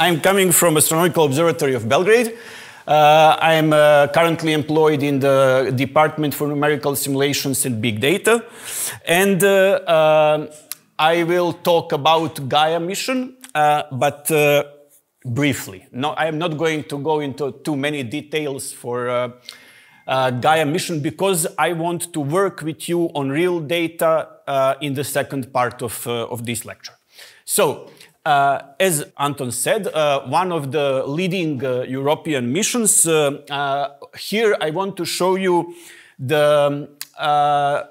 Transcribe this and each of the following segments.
I'm coming from Astronomical Observatory of Belgrade. Uh, I'm uh, currently employed in the Department for Numerical Simulations and Big Data. And uh, I will talk about Gaia mission, but briefly. No, I am not going to go into too many details for uh, uh, Gaia mission because I want to work with you on real data uh, in the second part of, of this lecture. So, uh, as Anton said, uh, one of the leading uh, European missions, here I want to show you the um,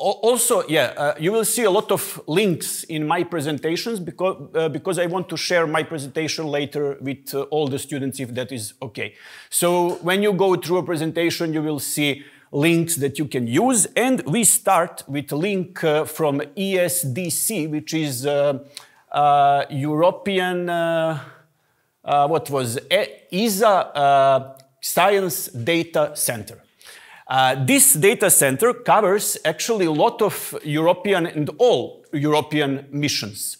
also, yeah, uh, you will see a lot of links in my presentations because, uh, because I want to share my presentation later with uh, all the students if that is okay. So when you go through a presentation, you will see links that you can use. And we start with a link from ESDC, which is uh, European, uh, uh, what was ESA Science Data Center. Uh, this data center covers actually a lot of European and all European missions.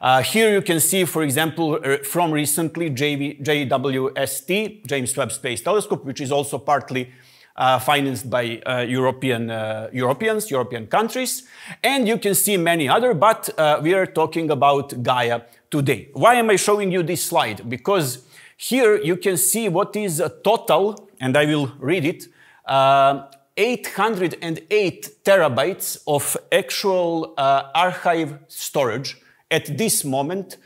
Uh, here you can see, for example, uh, from recently JV, JWST, James Webb Space Telescope, which is also partly uh, financed by uh, European uh, Europeans, European countries, and you can see many other. But uh, we are talking about Gaia today. Why am I showing you this slide? Because here you can see what is a total, and I will read it. Uh, 808 terabytes of actual uh, archive storage at this moment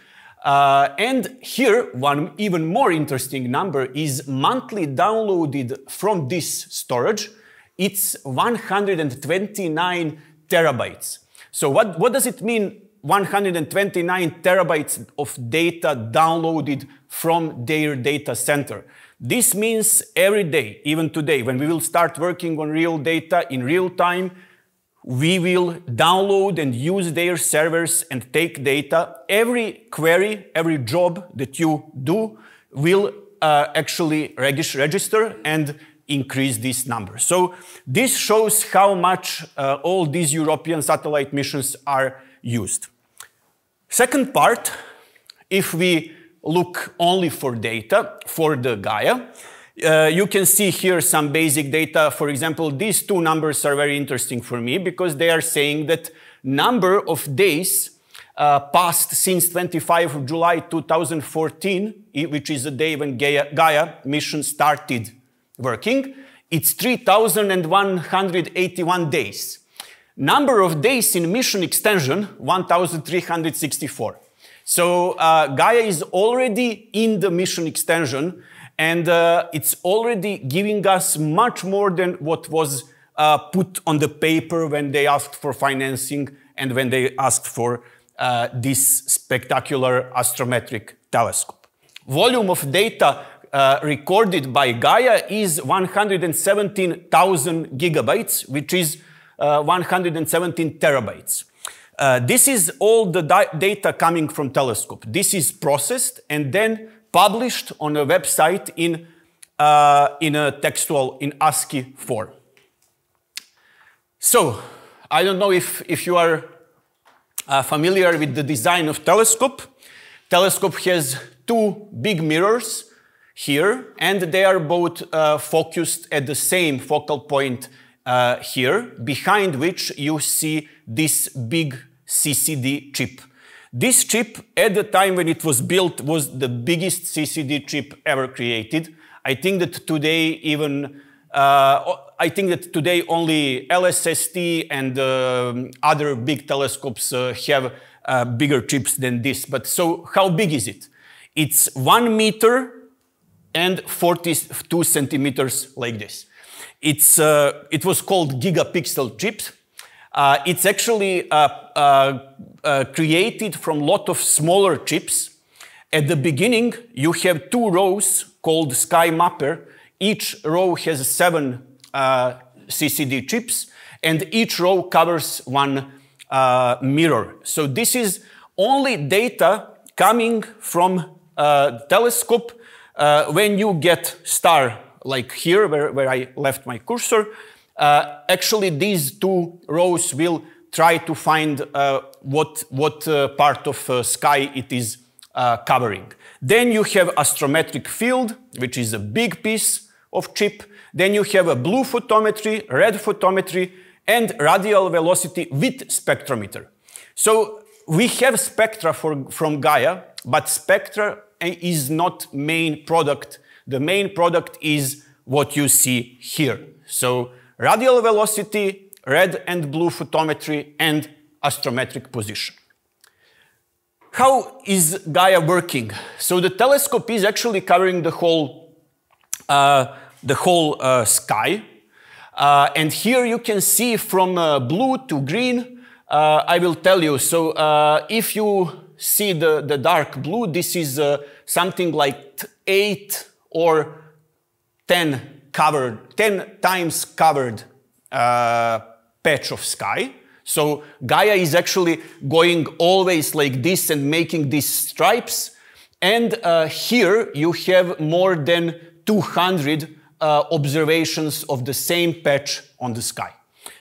uh, and here, one even more interesting number is monthly downloaded from this storage. It's 129 terabytes. So what, what does it mean 129 terabytes of data downloaded from their data center? This means every day, even today, when we will start working on real data in real time, we will download and use their servers and take data. Every query, every job that you do will uh, actually reg register and increase this number. So this shows how much uh, all these European satellite missions are used. Second part, if we look only for data for the Gaia, uh, you can see here some basic data. For example, these two numbers are very interesting for me because they are saying that number of days uh, passed since 25 of July 2014, which is the day when Gaia, Gaia mission started working, it's 3,181 days. Number of days in mission extension, 1,364. So uh, Gaia is already in the mission extension and uh, it's already giving us much more than what was uh, put on the paper when they asked for financing and when they asked for uh, this spectacular astrometric telescope. Volume of data uh, recorded by Gaia is 117,000 gigabytes, which is uh, 117 terabytes. Uh, this is all the data coming from telescope. This is processed and then published on a website in, uh, in a textual, in ASCII form. So, I don't know if, if you are uh, familiar with the design of telescope. Telescope has two big mirrors here, and they are both uh, focused at the same focal point uh, here, behind which you see this big CCD chip. This chip, at the time when it was built, was the biggest CCD chip ever created. I think that today even uh, I think that today only LSST and uh, other big telescopes uh, have uh, bigger chips than this. But so how big is it? It's one meter and 42 centimeters like this. It's, uh, it was called gigapixel chips. Uh, it's actually uh, uh, uh, created from lot of smaller chips. At the beginning, you have two rows called Sky Mapper. Each row has seven uh, CCD chips, and each row covers one uh, mirror. So this is only data coming from telescope when you get star like here where, where I left my cursor, uh, actually these two rows will try to find uh, what, what uh, part of uh, sky it is covering. Then you have astrometric field, which is a big piece of chip. Then you have a blue photometry, red photometry, and radial velocity with spectrometer. So we have spectra for, from Gaia, but spectra is not main product. The main product is what you see here. So radial velocity, red and blue photometry, and astrometric position. How is Gaia working? So the telescope is actually covering the whole, uh, the whole uh, sky. Uh, and here you can see from uh, blue to green, uh, I will tell you. So uh, if you see the, the dark blue, this is something like 8 or 10 covered, 10 times covered patch of sky. So Gaia is actually going always like this and making these stripes. And uh, here you have more than 200 uh, observations of the same patch on the sky.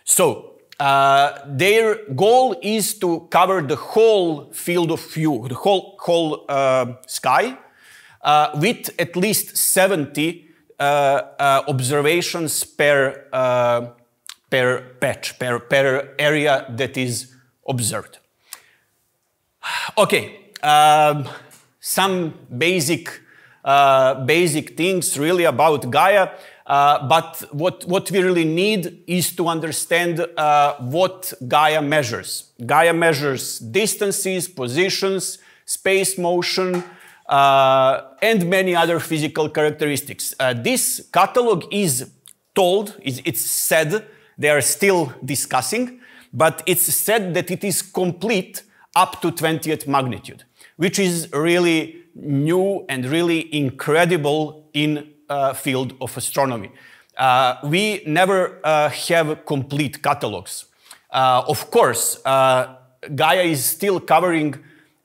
So uh, their goal is to cover the whole field of view, the whole, whole uh, sky, uh, with at least 70 uh, observations per per patch, per, per area that is observed. Okay, um, some basic, uh, basic things really about Gaia, uh, but what, what we really need is to understand uh, what Gaia measures. Gaia measures distances, positions, space motion, uh, and many other physical characteristics. Uh, this catalog is told, it's said they are still discussing, but it's said that it is complete up to 20th magnitude, which is really new and really incredible in uh, field of astronomy. Uh, we never uh, have complete catalogs. Uh, of course, uh, Gaia is still covering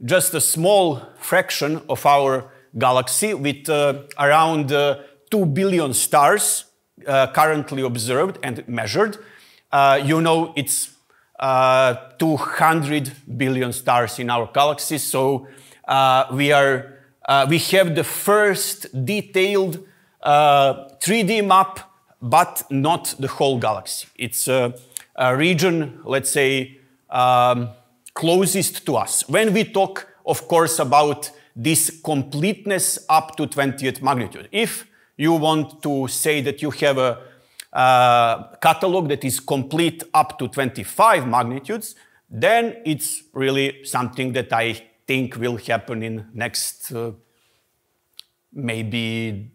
just a small fraction of our galaxy with uh, around 2 billion stars uh, currently observed and measured, uh, you know it's uh, 200 billion stars in our galaxy. So uh, we are uh, we have the first detailed 3D map, but not the whole galaxy. It's a, a region, let's say, um, closest to us. When we talk, of course, about this completeness up to 20th magnitude. If you want to say that you have a uh, catalog that is complete up to 25 magnitudes, then it's really something that I think will happen in next uh, maybe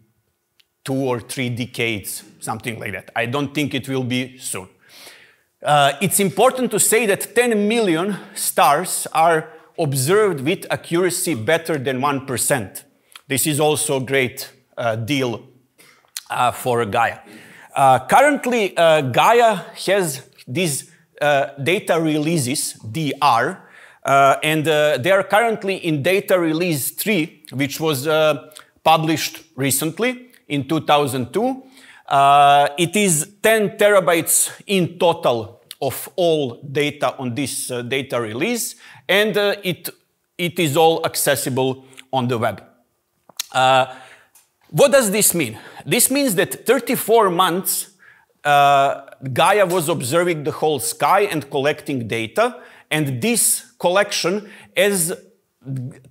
two or three decades, something like that. I don't think it will be soon. Uh, it's important to say that 10 million stars are observed with accuracy better than 1%. This is also a great uh, deal uh, for Gaia. Uh, currently, uh, Gaia has these uh, data releases, DR, uh, and they are currently in data release 3, which was published recently in 2002. it is 10 terabytes in total of all data on this data release, and it, it is all accessible on the web. What does this mean? This means that 34 months uh, Gaia was observing the whole sky and collecting data, and this collection, as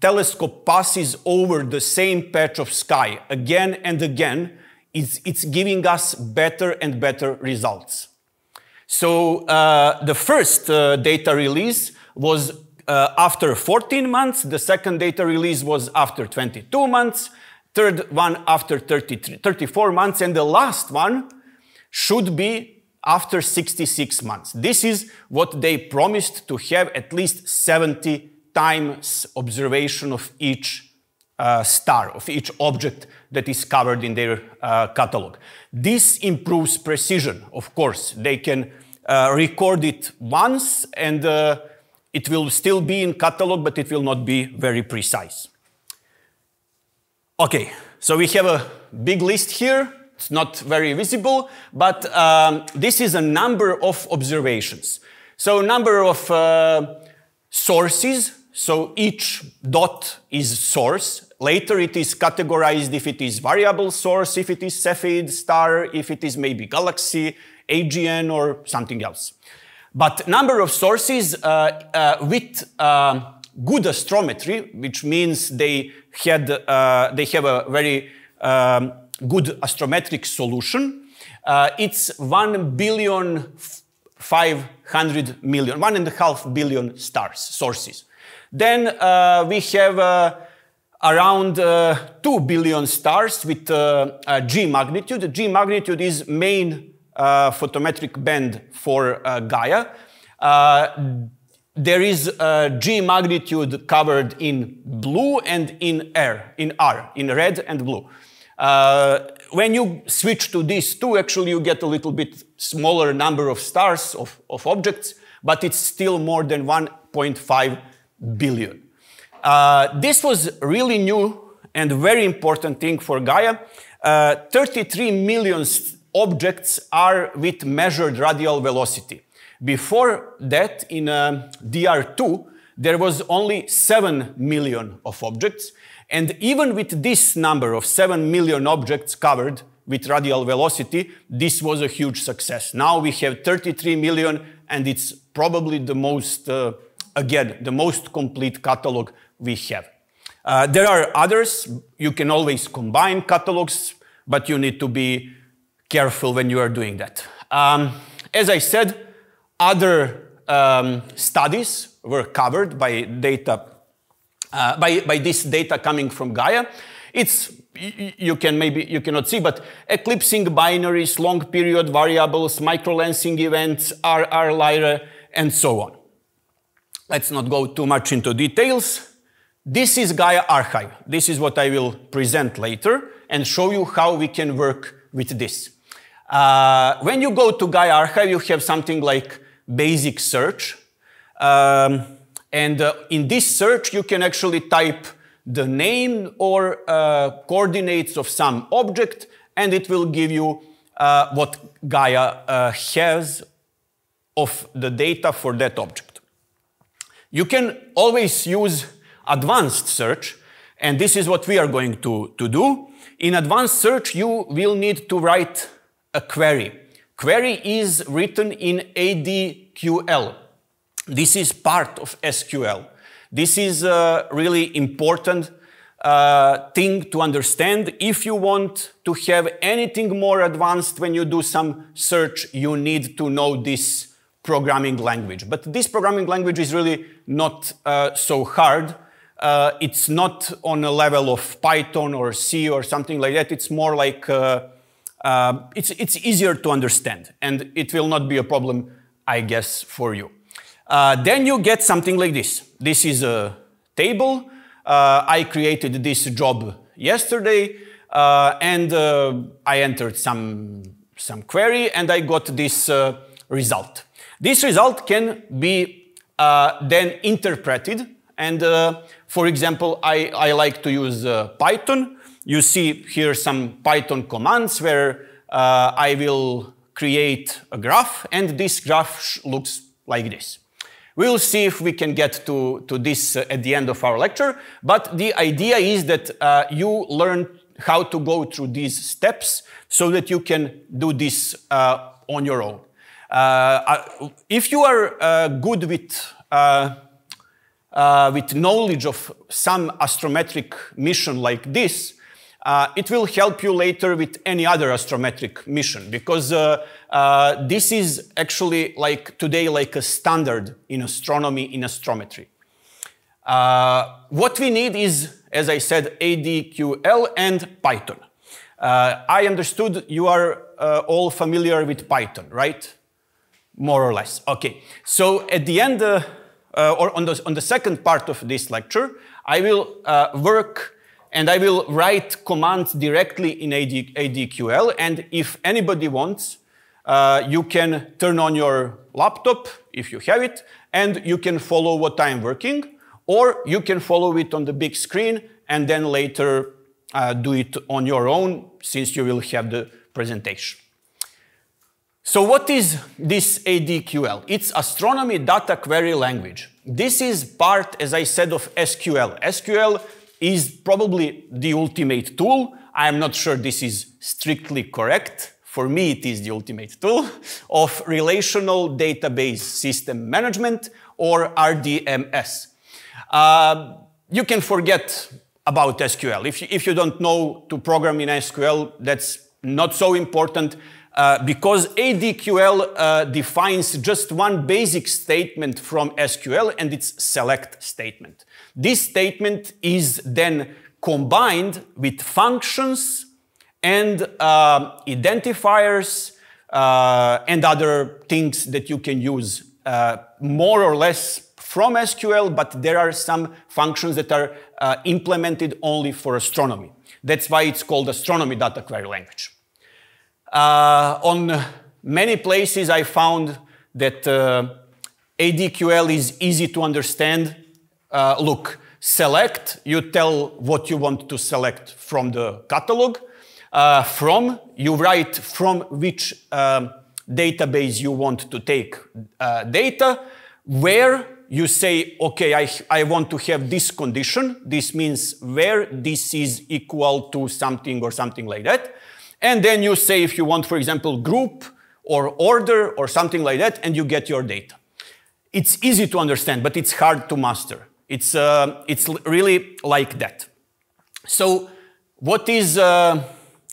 telescope passes over the same patch of sky again and again, it's, it's giving us better and better results. So uh, the first uh, data release was uh, after 14 months, the second data release was after 22 months, third one after 33, 34 months, and the last one should be after 66 months. This is what they promised to have at least 70 times observation of each uh, star, of each object that is covered in their uh, catalog. This improves precision, of course. They can uh, record it once and uh, it will still be in catalog, but it will not be very precise. Okay, so we have a big list here. It's not very visible, but um, this is a number of observations. So number of uh, sources. So each dot is source. Later it is categorized if it is variable source, if it is Cepheid star, if it is maybe galaxy, AGN, or something else. But number of sources uh, uh, with uh, good astrometry, which means they had uh, they have a very um, good astrometric solution. Uh, it's one billion five hundred million, one and a half billion stars sources. Then uh, we have uh, around uh, 2 billion stars with G magnitude. G magnitude is main photometric band for Gaia. There is G magnitude covered in blue and in R, in R, in red and blue. Uh, when you switch to these two, actually you get a little bit smaller number of stars, of, of objects, but it's still more than 1.5 billion. Uh, this was really new and very important thing for Gaia. Uh, 33 million objects are with measured radial velocity. Before that, in uh, DR2, there was only 7 million of objects. And even with this number of 7 million objects covered with radial velocity, this was a huge success. Now we have 33 million, and it's probably the most uh, again, the most complete catalog we have. Uh, there are others. You can always combine catalogs, but you need to be careful when you are doing that. Um, as I said, other um, studies were covered by data, uh, by, by this data coming from Gaia. It's you can maybe you cannot see, but eclipsing binaries, long period variables, microlensing events, RR Lyrae, and so on. Let's not go too much into details. This is Gaia Archive. This is what I will present later and show you how we can work with this. Uh, when you go to Gaia Archive, you have something like basic search. Um, and uh, in this search, you can actually type the name or uh, coordinates of some object, and it will give you uh, what Gaia uh, has of the data for that object. You can always use advanced search, and this is what we are going to, to do. In advanced search, you will need to write a query. Query is written in ADQL. This is part of SQL. This is a really important uh, thing to understand. If you want to have anything more advanced when you do some search, you need to know this programming language. But this programming language is really not uh, so hard. Uh, it's not on a level of Python or C or something like that. It's more like uh, uh it's, it's easier to understand, and it will not be a problem, I guess, for you. Uh, then you get something like this. This is a table. Uh, I created this job yesterday, and I entered some some query, and I got this result. This result can be uh, then interpreted. And uh, for example, I, I, like to use uh, Python. You see here some Python commands where uh, I will create a graph, and this graph looks like this. We'll see if we can get to, to this uh, at the end of our lecture, but the idea is that uh, you learn how to go through these steps so that you can do this on your own. Uh, if you are uh, good with uh, with knowledge of some astrometric mission like this, uh, it will help you later with any other astrometric mission because uh, uh, this is actually like today like a standard in astronomy in astrometry. what we need is, as I said, ADQL and Python. I understood you are all familiar with Python, right? more or less. Okay, so at the end, uh, uh, or on the, on the second part of this lecture, I will uh, work and I will write commands directly in AD, ADQL. And if anybody wants, uh, you can turn on your laptop, if you have it, and you can follow what I'm working, or you can follow it on the big screen and then later uh, do it on your own, since you will have the presentation. So what is this ADQL? It's Astronomy Data Query Language. this is part, as I said, of SQL. SQL is probably the ultimate tool. I am not sure this is strictly correct. For me, it is the ultimate tool of relational database system management or RDMS. Uh, you can forget about SQL. If you, if you don't know to program in SQL, that's not so important. Uh, because ADQL uh, defines just one basic statement from SQL and its select statement. This statement is then combined with functions and uh, identifiers uh, and other things that you can use uh, more or less from SQL, but there are some functions that are implemented only for astronomy. That's why it's called astronomy data query language. Uh, on many places I found that uh, ADQL is easy to understand. Uh, look, select, you tell what you want to select from the catalog. Uh, from, you write from which um, database you want to take uh, data. Where, you say, okay, I, I want to have this condition. This means where this is equal to something or something like that. And then you say if you want, for example, group or order or something like that, and you get your data. It's easy to understand, but it's hard to master. It's, uh, it's really like that. So what is uh,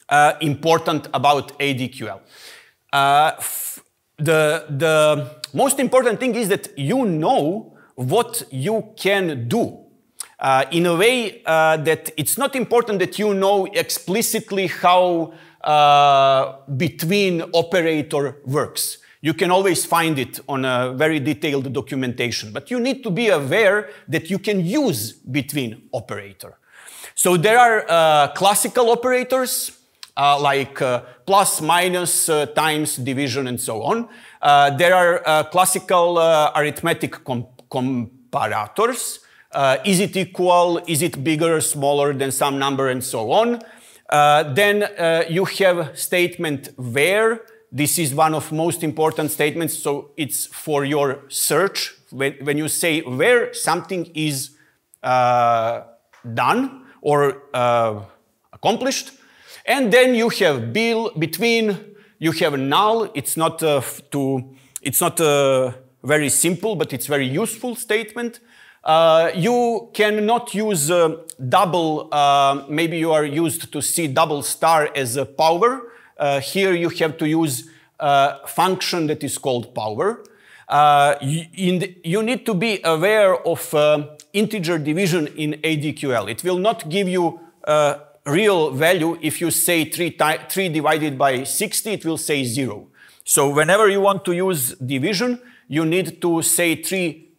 uh, important about ADQL? Uh, the, the most important thing is that you know what you can do uh, in a way uh, that it's not important that you know explicitly how between operator works. You can always find it on a very detailed documentation, but you need to be aware that you can use between operator. So there are uh, classical operators uh, like uh, plus, minus, uh, times, division, and so on. Uh, there are classical arithmetic com comparators. is it equal? Is it bigger, smaller than some number, and so on? Uh, then uh, you have statement where. This is one of most important statements, so it's for your search. When, when you say where something is uh, done or uh, accomplished, and then you have bill between. You have null. It's not uh, to. It's not a very simple, but it's very useful statement. Uh, you cannot use uh, double, uh, maybe you are used to see double star as a power. Uh, here you have to use a function that is called power. Uh, the, you need to be aware of uh, integer division in ADQL. It will not give you a real value if you say 3, 3 divided by 60, it will say 0. So whenever you want to use division, you need to say 3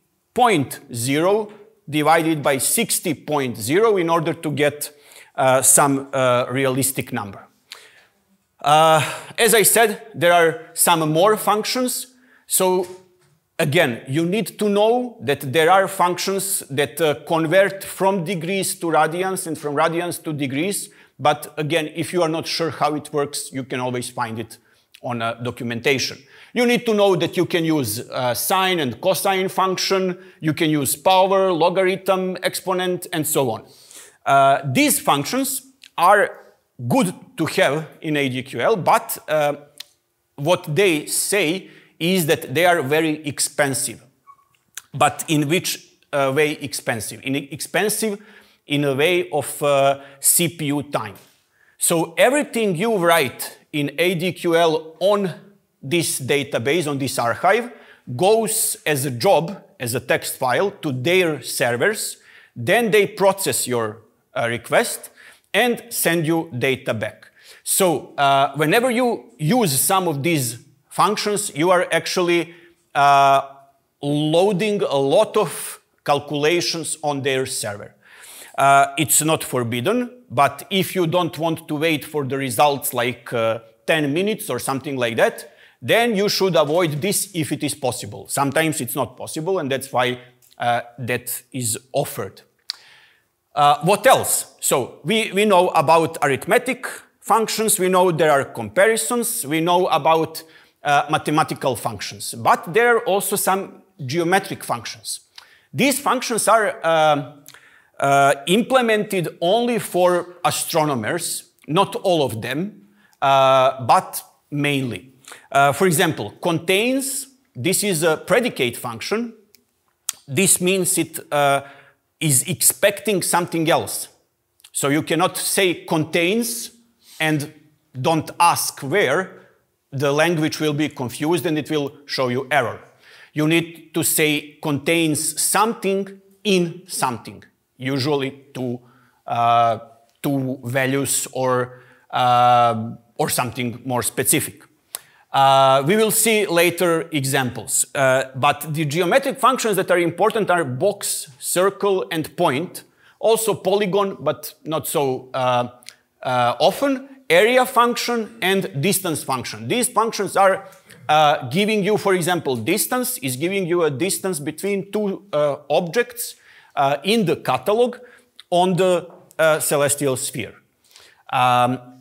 divided by 60.0 in order to get uh, some uh, realistic number. Uh, as I said, there are some more functions. So again, you need to know that there are functions that uh, convert from degrees to radians and from radians to degrees. But again, if you are not sure how it works, you can always find it on documentation. You need to know that you can use uh, sine and cosine function, you can use power, logarithm, exponent, and so on. Uh, these functions are good to have in ADQL, but uh, what they say is that they are very expensive. But in which uh, way expensive? In expensive in a way of uh, CPU time. So everything you write in ADQL on this database, on this archive, goes as a job, as a text file to their servers. Then they process your uh, request and send you data back. So uh, whenever you use some of these functions, you are actually uh, loading a lot of calculations on their server. Uh, it's not forbidden, but if you don't want to wait for the results like uh, 10 minutes or something like that, then you should avoid this if it is possible. Sometimes it's not possible, and that's why uh, that is offered. Uh, what else? So we, we know about arithmetic functions, we know there are comparisons, we know about uh, mathematical functions, but there are also some geometric functions. These functions are uh, uh, implemented only for astronomers, not all of them, uh, but mainly. Uh, for example, contains, this is a predicate function. This means it uh, is expecting something else. So you cannot say contains and don't ask where, the language will be confused and it will show you error. You need to say contains something in something, usually two, uh, two values or, uh, or something more specific. Uh, we will see later examples, uh, but the geometric functions that are important are box, circle, and point. Also polygon, but not so uh, uh, often area function and distance function. These functions are uh, giving you, for example, distance is giving you a distance between two uh, objects in the catalog on the celestial sphere. Um,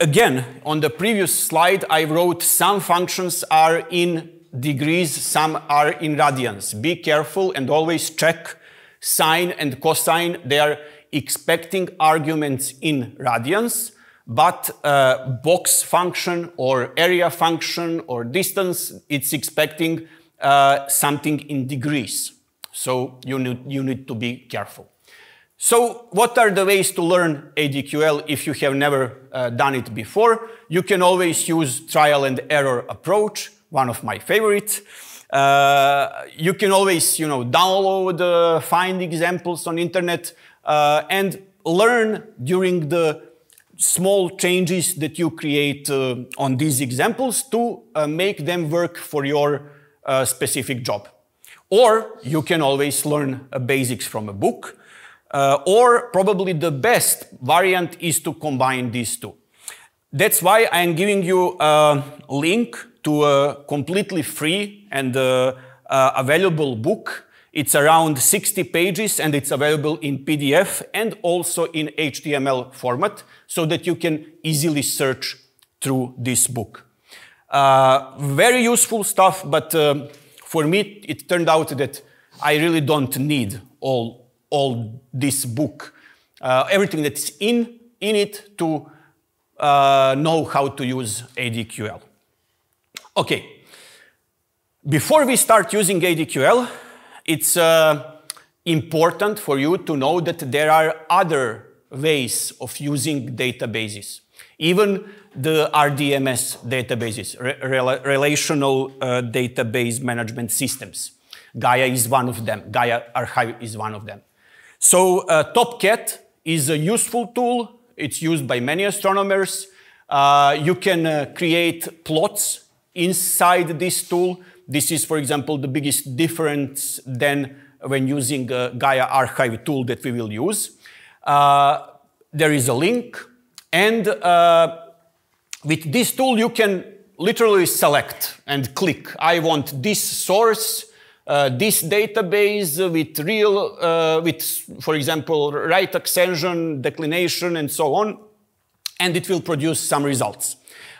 again, on the previous slide, I wrote some functions are in degrees, some are in radians. Be careful and always check sine and cosine. They are expecting arguments in radians, but uh, box function or area function or distance, it's expecting uh, something in degrees. So you need, you need to be careful. So what are the ways to learn ADQL if you have never uh, done it before? You can always use trial and error approach, one of my favorites. Uh, you can always, you know, download, uh, find examples on internet uh, and learn during the small changes that you create uh, on these examples to uh, make them work for your specific job. Or you can always learn basics from a book. Uh, or probably the best variant is to combine these two. That's why I'm giving you a link to a completely free and uh, uh, available book it's around 60 pages and it's available in PDF and also in HTML format so that you can easily search through this book. Uh, very useful stuff, but uh, for me it turned out that I really don't need all, all this book, uh, everything that's in, in it to uh, know how to use ADQL. Okay, before we start using ADQL, it's uh, important for you to know that there are other ways of using databases. Even the RDMS databases, re relational uh, database management systems. Gaia is one of them. Gaia Archive is one of them. So uh, TopCat is a useful tool. It's used by many astronomers. Uh, you can uh, create plots inside this tool this is, for example, the biggest difference than when using a Gaia archive tool that we will use. Uh, there is a link, and uh, with this tool you can literally select and click. I want this source, uh, this database with real, uh, with, for example, right ascension, declination, and so on, and it will produce some results.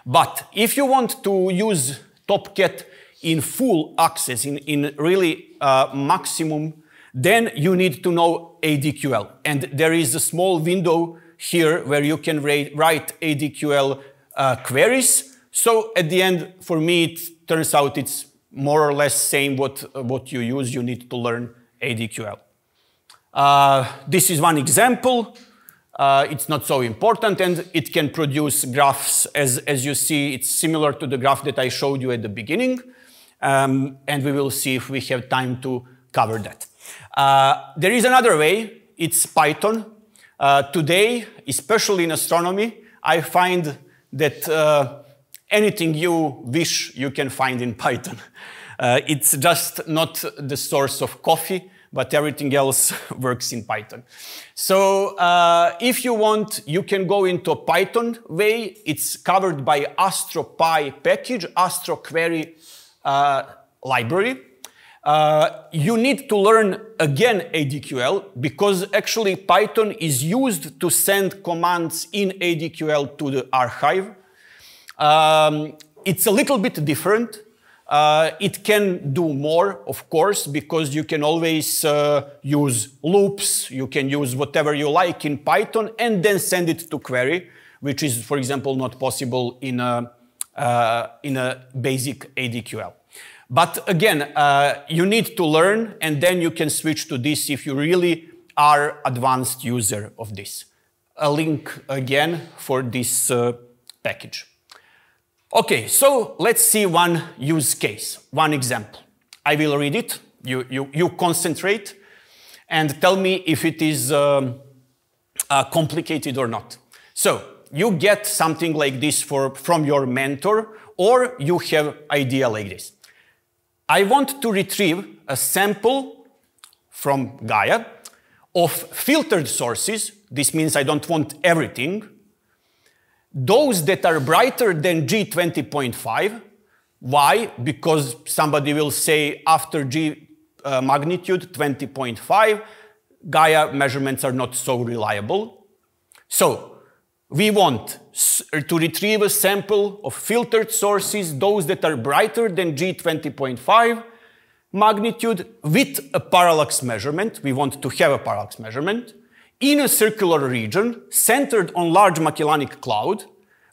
But if you want to use TopCat in full access, in, in really uh, maximum, then you need to know ADQL. And there is a small window here where you can write ADQL uh, queries. So at the end, for me, it turns out it's more or less same what, what you use. You need to learn ADQL. Uh, this is one example. Uh, it's not so important and it can produce graphs as, as you see. It's similar to the graph that I showed you at the beginning um, and we will see if we have time to cover that. Uh, there is another way, it's Python. Uh, today, especially in astronomy, I find that uh, anything you wish you can find in Python. Uh, it's just not the source of coffee, but everything else works in Python. So uh, if you want, you can go into a Python way. It's covered by AstroPy package, AstroQuery uh, library. Uh, you need to learn again ADQL because actually Python is used to send commands in ADQL to the archive. Um, it's a little bit different. Uh, it can do more, of course, because you can always uh, use loops, you can use whatever you like in Python and then send it to query, which is, for example, not possible in a, uh, in a basic ADQL. But again, uh, you need to learn and then you can switch to this if you really are advanced user of this. A link again for this uh, package. Okay, so let's see one use case, one example. I will read it, you, you, you concentrate, and tell me if it is um, uh, complicated or not. So, you get something like this for, from your mentor, or you have idea like this. I want to retrieve a sample from Gaia of filtered sources. This means I don't want everything, those that are brighter than G20.5. Why? Because somebody will say after G uh, magnitude 20.5, Gaia measurements are not so reliable. So we want to retrieve a sample of filtered sources, those that are brighter than G20.5 magnitude with a parallax measurement. We want to have a parallax measurement in a circular region centered on large Magellanic Cloud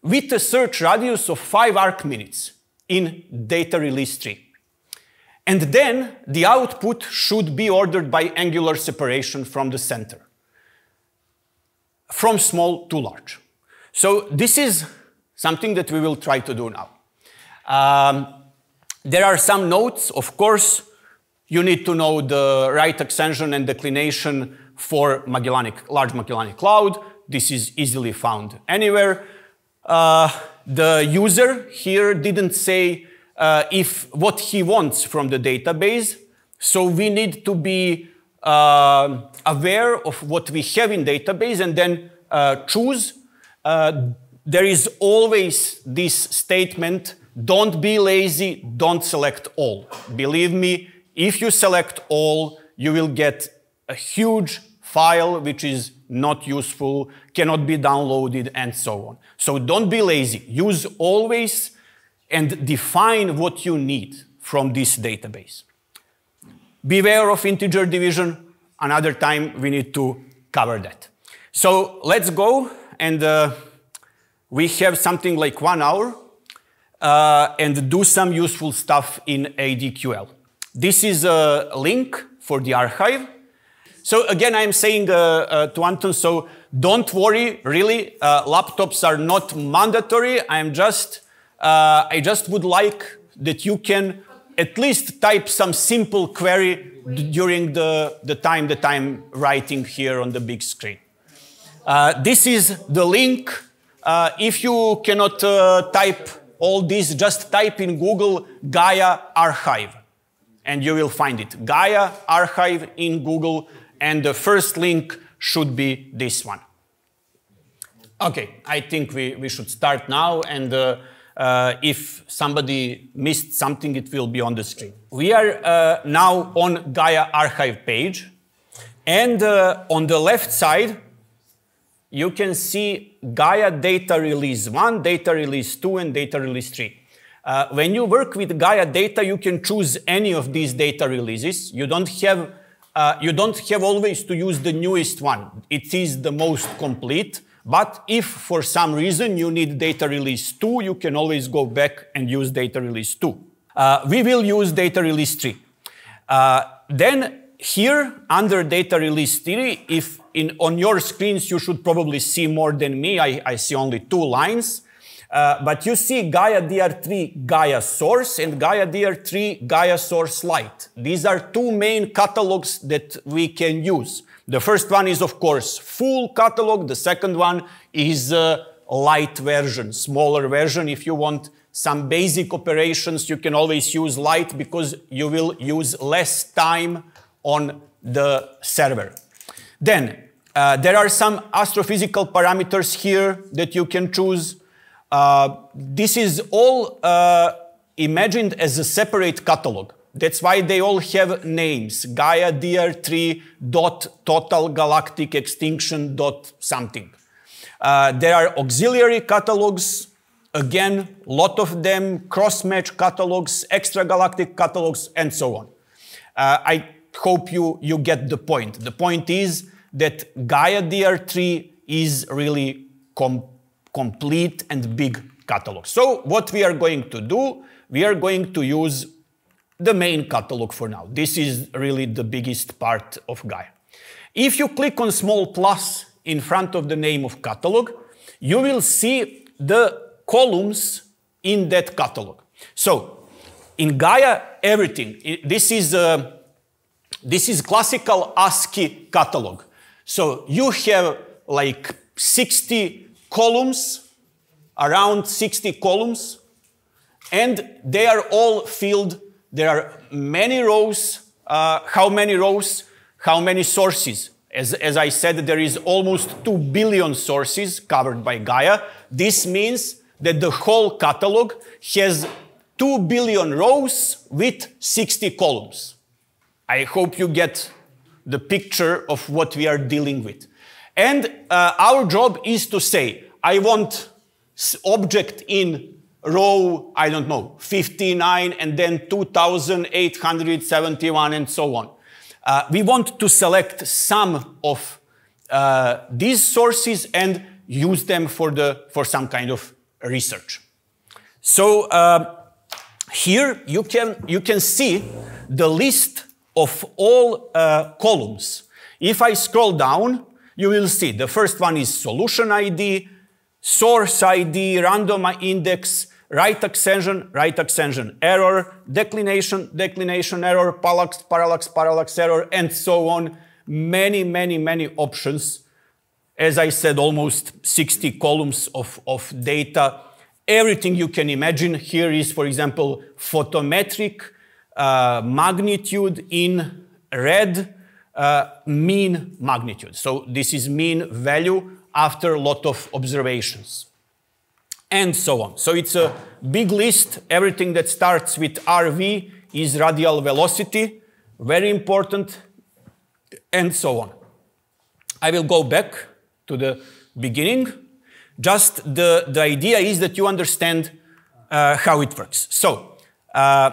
with a search radius of 5 arc minutes in data release tree. And then the output should be ordered by angular separation from the center, from small to large. So this is something that we will try to do now. Um, there are some notes, of course, you need to know the right ascension and declination for Magellanic, large Magellanic Cloud. This is easily found anywhere. Uh, the user here didn't say uh, if what he wants from the database. So we need to be uh, aware of what we have in database and then uh, choose. Uh, there is always this statement, don't be lazy, don't select all. Believe me, if you select all, you will get a huge file which is not useful, cannot be downloaded, and so on. So don't be lazy. Use always and define what you need from this database. Beware of integer division. Another time we need to cover that. So let's go and uh, we have something like one hour uh, and do some useful stuff in ADQL. This is a link for the archive. So again, I'm saying uh, uh, to Anton, so don't worry, really, uh, laptops are not mandatory. I'm just, uh, I just would like that you can at least type some simple query during the, the time that I'm writing here on the big screen. Uh, this is the link. If you cannot type all this, just type in Google Gaia archive and you will find it. Gaia archive in Google and the first link should be this one. Okay, I think we, we should start now, and uh, uh, if somebody missed something, it will be on the screen. We are uh, now on Gaia archive page, and uh, on the left side, you can see Gaia data release 1, data release 2, and data release 3. Uh, when you work with Gaia data, you can choose any of these data releases. You don't have uh, you don't have always to use the newest one. It is the most complete. But if for some reason you need data release 2, you can always go back and use data release 2. Uh, we will use data release 3. Uh, then here under data release 3, if in, on your screens you should probably see more than me, I, I see only two lines. Uh, but you see Gaia DR3 Gaia Source and Gaia DR3 Gaia Source Lite. These are two main catalogs that we can use. The first one is, of course, full catalog. The second one is a light version, smaller version. If you want some basic operations, you can always use light because you will use less time on the server. Then, uh, there are some astrophysical parameters here that you can choose. Uh, this is all uh, imagined as a separate catalog. That's why they all have names. Gaia DR3 dot total galactic extinction dot something. Uh, there are auxiliary catalogs Again, a lot of them cross-match catalogs, extragalactic catalogs, and so on. Uh, I hope you, you get the point. The point is that Gaia DR3 is really com complete and big catalog. So what we are going to do, we are going to use the main catalog for now. This is really the biggest part of Gaia. If you click on small plus in front of the name of catalog, you will see the columns in that catalog. So in Gaia, everything, this is, a, this is classical ASCII catalog. So you have like 60 columns, around 60 columns, and they are all filled. There are many rows. Uh, how many rows? How many sources? As, as I said, there is almost 2 billion sources covered by Gaia. This means that the whole catalog has 2 billion rows with 60 columns. I hope you get the picture of what we are dealing with. And uh, our job is to say, I want object in row, I don't know, 59 and then 2871 and so on. Uh, we want to select some of uh, these sources and use them for, the, for some kind of research. So uh, here you can, you can see the list of all uh, columns. If I scroll down, you will see the first one is solution ID, source ID, random index, right ascension, right ascension error, declination, declination error, parallax, parallax, parallax error, and so on. Many, many, many options as I said, almost 60 columns of, of data. Everything you can imagine here is, for example, photometric uh, magnitude in red, uh, mean magnitude. So this is mean value after a lot of observations. And so on. So it's a big list. Everything that starts with RV is radial velocity, very important, and so on. I will go back to the beginning. Just the, the idea is that you understand uh, how it works. So, uh,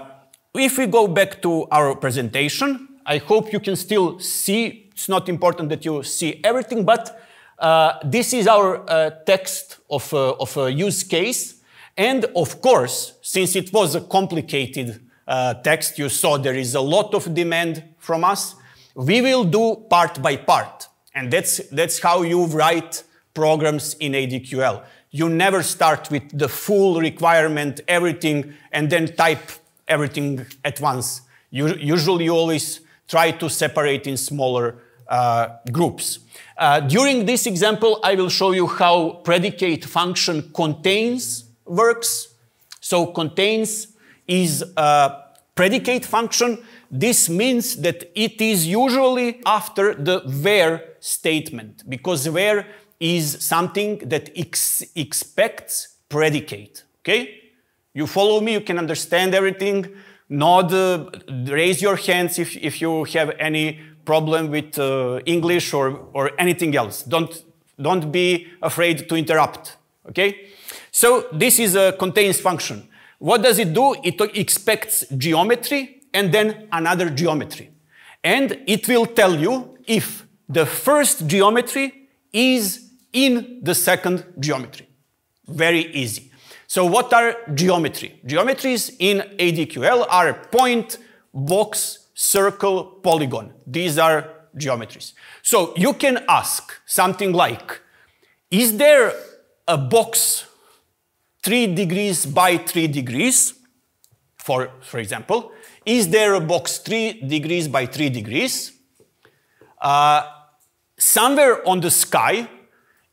if we go back to our presentation, I hope you can still see, it's not important that you see everything, but uh, this is our uh, text of, of a use case. And of course, since it was a complicated uh, text, you saw there is a lot of demand from us, we will do part by part. And that's, that's how you write programs in ADQL. You never start with the full requirement, everything, and then type everything at once. You, usually you always try to separate in smaller uh, groups. Uh, during this example, I will show you how predicate function contains works. So contains is a predicate function. This means that it is usually after the where statement because where is something that ex expects predicate. Okay? You follow me, you can understand everything. Nod, uh, raise your hands if, if you have any problem with uh, English or, or anything else. Don't, don't be afraid to interrupt. Okay? So this is a contains function. What does it do? It expects geometry and then another geometry. And it will tell you if the first geometry is in the second geometry. Very easy. So what are geometry? Geometries in ADQL are point, box, circle, polygon. These are geometries. So you can ask something like, is there a box 3 degrees by 3 degrees? For, for example, is there a box 3 degrees by 3 degrees? Uh, somewhere on the sky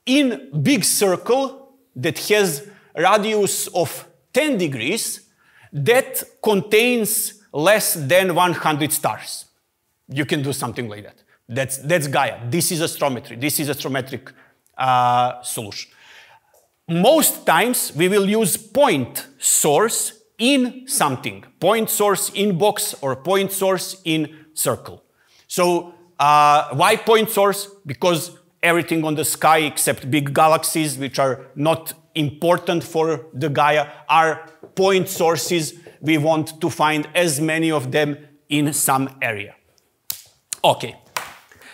in big circle that has radius of 10 degrees that contains less than 100 stars. You can do something like that. That's, that's Gaia. This is astrometry. This is astrometric uh, solution. Most times we will use point source in something. Point source in box or point source in circle. So uh, why point source? Because everything on the sky except big galaxies, which are not important for the Gaia, are point sources. We want to find as many of them in some area. Okay,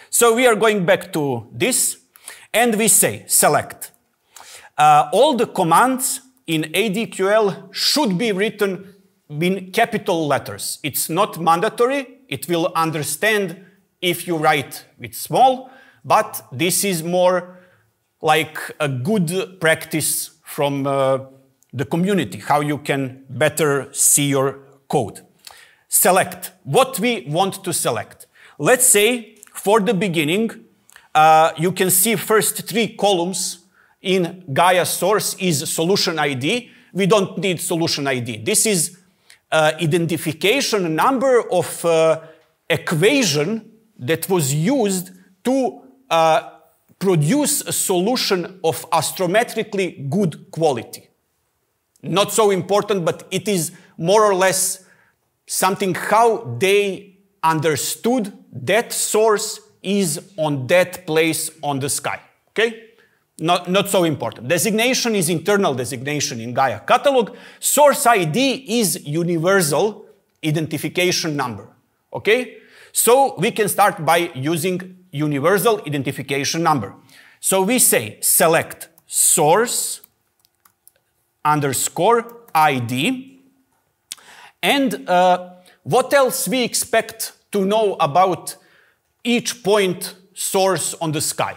so we are going back to this, and we say select. Uh, all the commands in ADQL should be written in capital letters. It's not mandatory. It will understand if you write with small, but this is more like a good practice from uh, the community, how you can better see your code. Select what we want to select. Let's say for the beginning, uh, you can see first three columns in Gaia source is solution ID. We don't need solution ID. This is uh, identification number of uh, equation that was used to uh, produce a solution of astrometrically good quality. Not so important, but it is more or less something how they understood that source is on that place on the sky. Okay? Not, not so important. Designation is internal designation in Gaia catalog. Source ID is universal identification number. Okay? So we can start by using universal identification number. So we say select source underscore ID. And uh, what else we expect to know about each point source on the sky?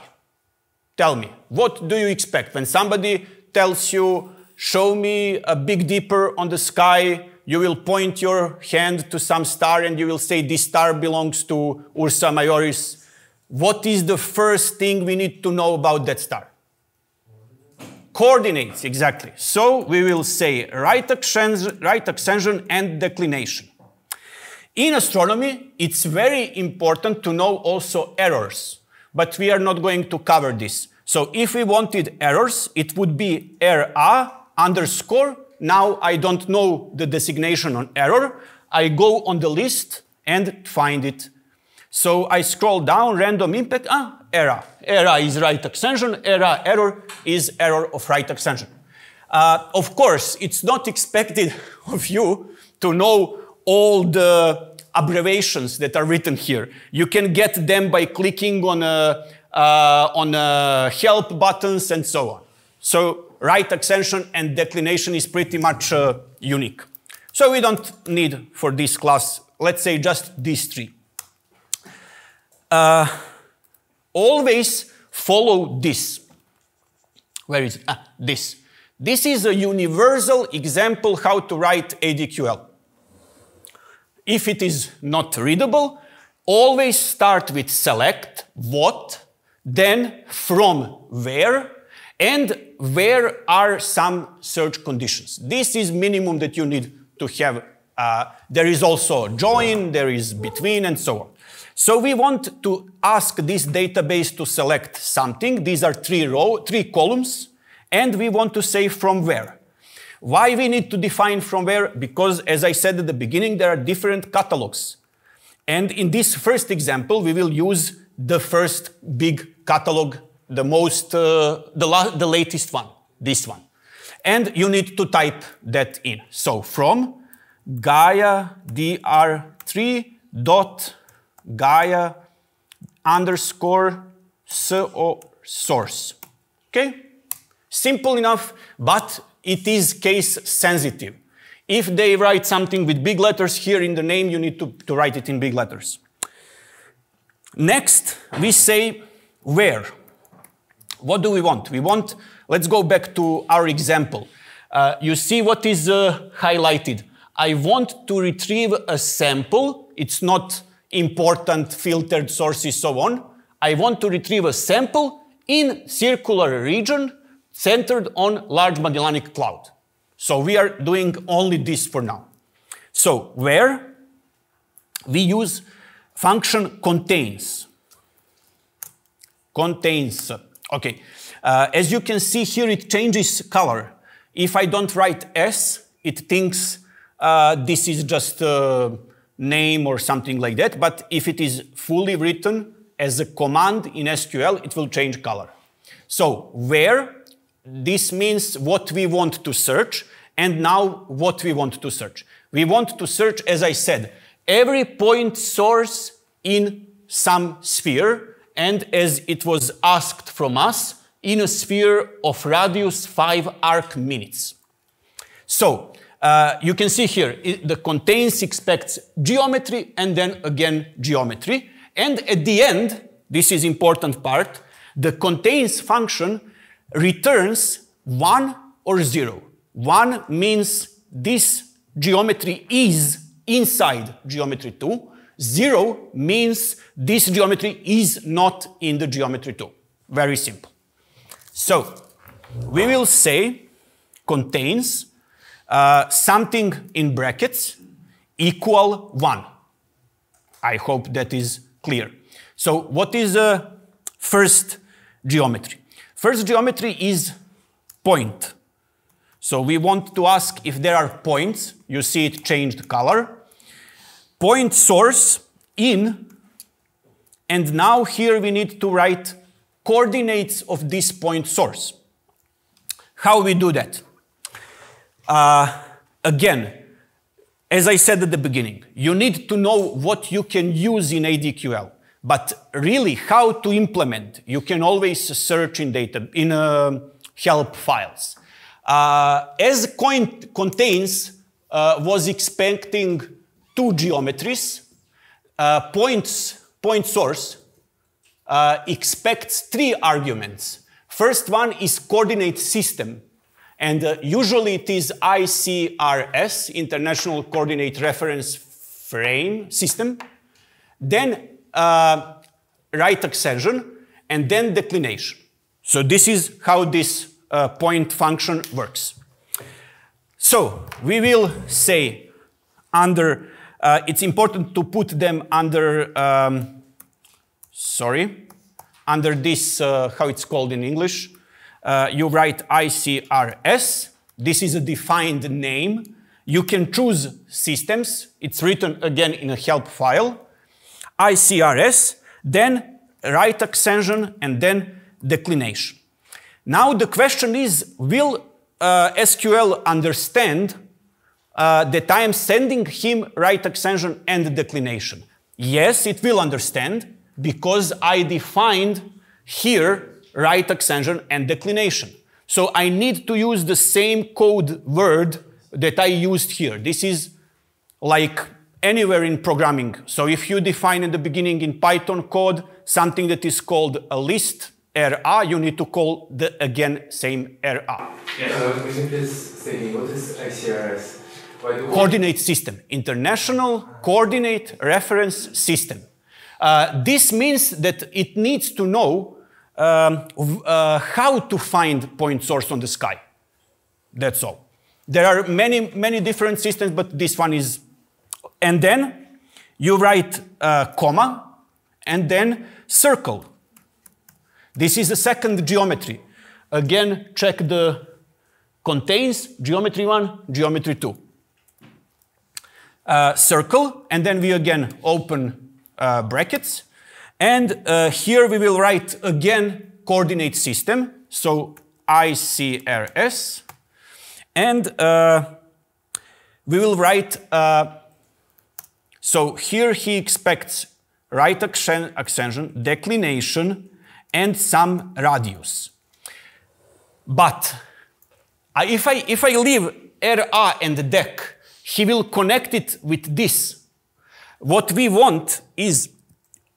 Tell me, what do you expect when somebody tells you, show me a big dipper on the sky, you will point your hand to some star and you will say, this star belongs to Ursa Majoris. What is the first thing we need to know about that star? Coordinates, exactly. So we will say right ascension, right ascension and declination. In astronomy, it's very important to know also errors, but we are not going to cover this. So if we wanted errors, it would be RA underscore. Now I don't know the designation on error. I go on the list and find it. So I scroll down, random impact, ah, error. Error is right ascension, error, error is error of right ascension. Uh, of course, it's not expected of you to know all the abbreviations that are written here. You can get them by clicking on, a, uh, on a help buttons and so on. So right ascension and declination is pretty much uh, unique. So we don't need for this class, let's say just these three. Uh, always follow this. Where is? Ah, this. This is a universal example how to write ADQL. If it is not readable, always start with select what, then from where, and where are some search conditions. This is minimum that you need to have. Uh, there is also join, there is between, and so on. So we want to ask this database to select something. These are three row, three columns, and we want to say from where. Why we need to define from where? Because as I said at the beginning, there are different catalogs. And in this first example, we will use the first big catalog, the most, uh, the, the latest one, this one. And you need to type that in. So from Gaia dr3 dot Gaia underscore so source. Okay? Simple enough, but it is case sensitive. If they write something with big letters here in the name, you need to, to write it in big letters. Next, we say where. What do we want? We want, let's go back to our example. Uh, you see what is uh, highlighted. I want to retrieve a sample. It's not important filtered sources, so on. I want to retrieve a sample in circular region centered on Large Magellanic Cloud. So we are doing only this for now. So where we use function contains. Contains. Okay. Uh, as you can see here, it changes color. If I don't write S, it thinks uh, this is just a name or something like that. But if it is fully written as a command in SQL, it will change color. So where, this means what we want to search, and now what we want to search. We want to search, as I said, every point source in some sphere, and as it was asked from us, in a sphere of radius 5 arc minutes. So, uh, you can see here, it, the contains expects geometry and then again geometry. And at the end, this is important part, the contains function returns 1 or 0. 1 means this geometry is inside geometry 2. 0 means this geometry is not in the geometry 2. Very simple. So, we will say contains uh, something in brackets equal 1. I hope that is clear. So what is the uh, first geometry? First geometry is point. So we want to ask if there are points. You see it changed color. Point source in. And now here we need to write coordinates of this point source. How we do that? Uh, again, as I said at the beginning, you need to know what you can use in ADQL. But really, how to implement, you can always search in data, in uh, help files. Uh, as coin contains uh, was expecting two geometries, uh, points, point source uh, expects three arguments. First one is coordinate system. And uh, usually it is ICRS, International Coordinate Reference Frame System, then uh, right ascension, and then declination. So this is how this uh, point function works. So we will say under, uh, it's important to put them under, um, sorry, under this, uh, how it's called in English, uh, you write ICRS. This is a defined name. You can choose systems. It's written again in a help file. ICRS, then right ascension, and then declination. Now the question is, will uh, SQL understand uh, that I am sending him right ascension and declination? Yes, it will understand because I defined here right ascension, and declination. So I need to use the same code word that I used here. This is like anywhere in programming. So if you define in the beginning in Python code something that is called a list, RA, you need to call the again same RA. Yes. Uh, could you please say what is ICRS? Coordinate system, International Coordinate Reference System. Uh, this means that it needs to know um, uh, how to find point source on the sky. That's all. There are many, many different systems, but this one is. And then you write a comma and then circle. This is the second geometry. Again, check the contains geometry 1, geometry 2. Uh, circle, and then we again open uh, brackets. And uh, here we will write again coordinate system, so ICRS. And uh, we will write, uh, so here he expects right ascension, declination, and some radius. But if I, if I leave RA and dec, he will connect it with this. What we want is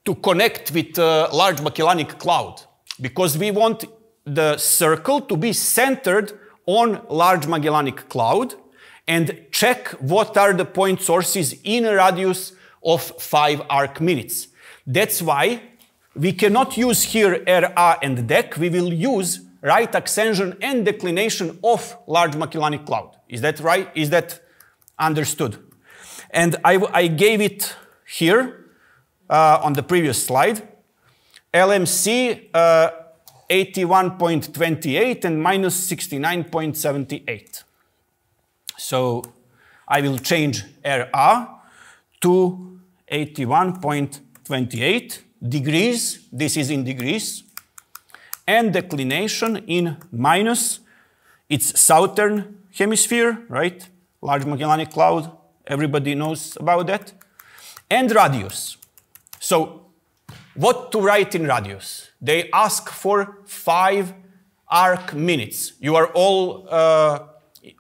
to connect with a large Magellanic cloud because we want the circle to be centered on large Magellanic cloud and check what are the point sources in a radius of 5 arc minutes. That's why we cannot use here RA and dec, we will use right ascension and declination of large Magellanic cloud. Is that right? Is that understood? And I, I gave it here uh, on the previous slide. LMC uh, 81.28 and minus 69.78. So I will change RA to 81.28 degrees, this is in degrees, and declination in minus, it's southern hemisphere, right? Large Magellanic Cloud, everybody knows about that. And radius. So what to write in radius? They ask for five arc minutes. You are all uh,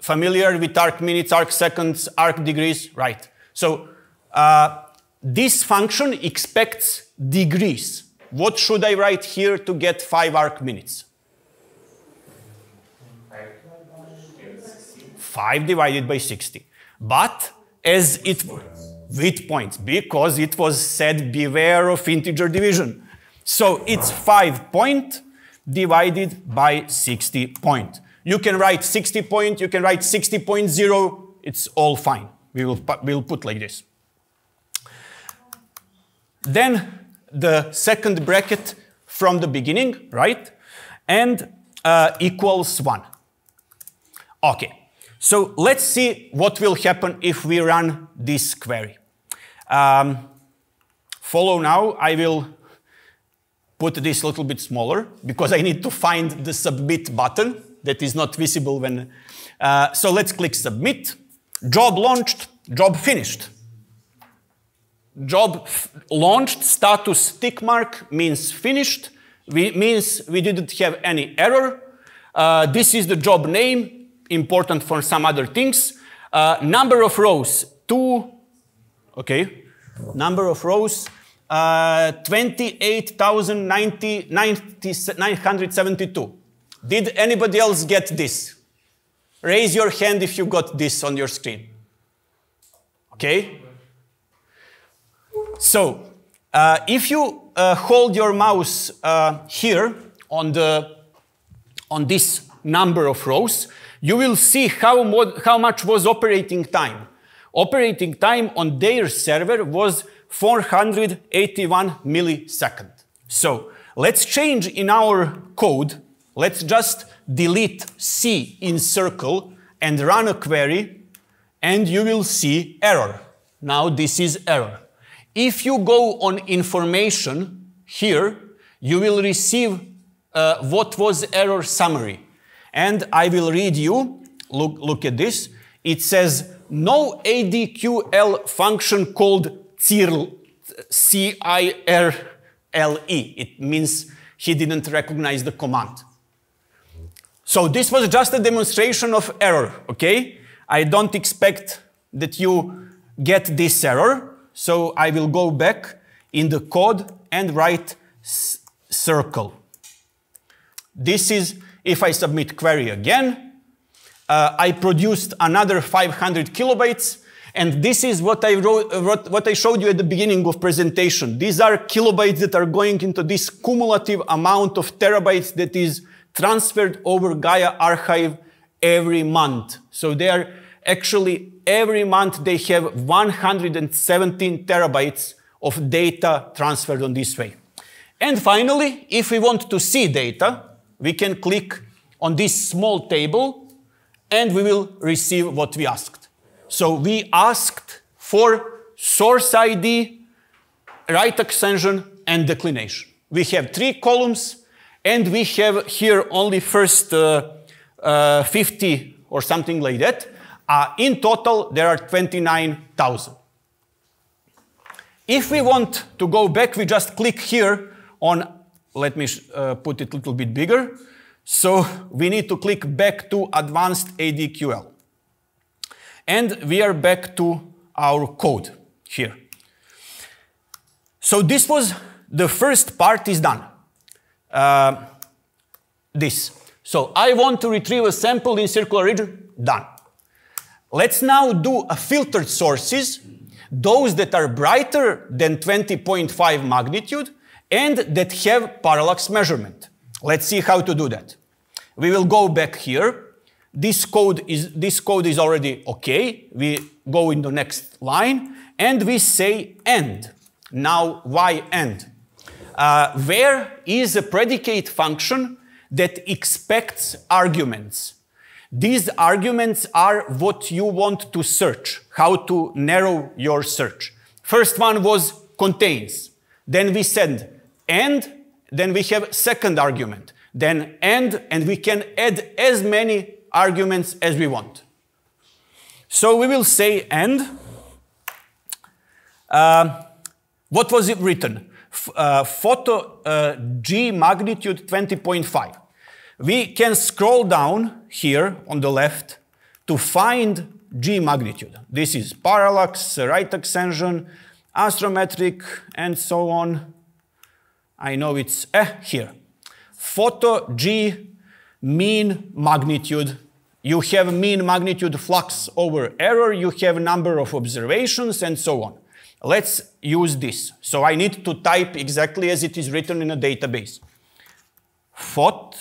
familiar with arc minutes, arc seconds, arc degrees, right? So uh, this function expects degrees. What should I write here to get 5 arc minutes? 5 divided by 60. But as it with points because it was said beware of integer division. So it's 5 point divided by 60 point. You can write 60 point, you can write 60.0, it's all fine. We will we'll put like this. Then the second bracket from the beginning, right? And uh, equals 1. Okay, so let's see what will happen if we run this query. Um, follow now, I will put this a little bit smaller because I need to find the submit button that is not visible when. Uh, so let's click submit. Job launched, job finished. Job launched, status tick mark means finished, we, means we didn't have any error. Uh, this is the job name, important for some other things. Uh, number of rows, two, okay, number of rows, uh, 28,972. Did anybody else get this? Raise your hand if you got this on your screen. Okay? So, uh, if you uh, hold your mouse uh, here on, the, on this number of rows, you will see how, how much was operating time. Operating time on their server was 481 milliseconds. So let's change in our code. Let's just delete C in circle and run a query and you will see error. Now this is error. If you go on information here, you will receive uh, what was error summary. And I will read you, look, look at this. It says, no ADQL function called CIRL, C-I-R-L-E. It means he didn't recognize the command. So this was just a demonstration of error, okay? I don't expect that you get this error. So I will go back in the code and write circle. This is if I submit query again. Uh, I produced another 500 kilobytes. And this is what I, wrote, uh, what I showed you at the beginning of presentation. These are kilobytes that are going into this cumulative amount of terabytes that is transferred over Gaia archive every month. So they are actually every month they have 117 terabytes of data transferred on this way. And finally, if we want to see data, we can click on this small table and we will receive what we asked. So we asked for source ID, right ascension, and declination. We have three columns and we have here only first uh, uh, 50 or something like that. Uh, in total, there are 29,000. If we want to go back, we just click here on, let me uh, put it a little bit bigger. So we need to click back to advanced ADQL. And we are back to our code here. So this was the first part is done. Uh, this. So I want to retrieve a sample in circular region, done. Let's now do a filtered sources, those that are brighter than 20.5 magnitude and that have parallax measurement. Let's see how to do that. We will go back here. This code is, this code is already okay. We go in the next line and we say end. Now, why end? Uh, where is a predicate function that expects arguments? These arguments are what you want to search, how to narrow your search. First one was contains. Then we said and then we have second argument, then and, and we can add as many arguments as we want. So we will say and. Uh, what was it written? F uh, photo uh, G magnitude 20.5. We can scroll down here on the left to find G magnitude. This is parallax, right extension, astrometric, and so on. I know it's eh, here. Photo G mean magnitude. You have mean magnitude flux over error, you have number of observations, and so on. Let's use this. So I need to type exactly as it is written in a database. Phot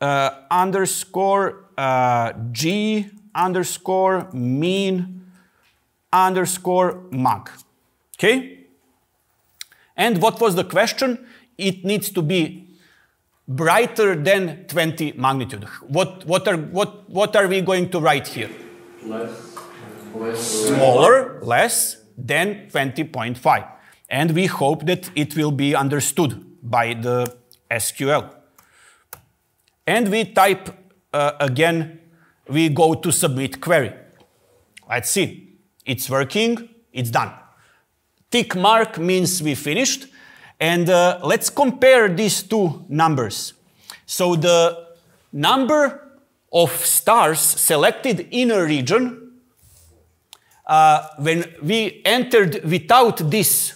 uh, underscore uh, G underscore mean underscore mag. Okay? And what was the question? It needs to be brighter than 20 magnitude. What, what, are, what, what are we going to write here? Less. Less. Smaller, less than 20.5. And we hope that it will be understood by the SQL. And we type uh, again, we go to submit query. Let's see. It's working, it's done. Tick mark means we finished. And uh, let's compare these two numbers. So the number of stars selected in a region, uh, when we entered without this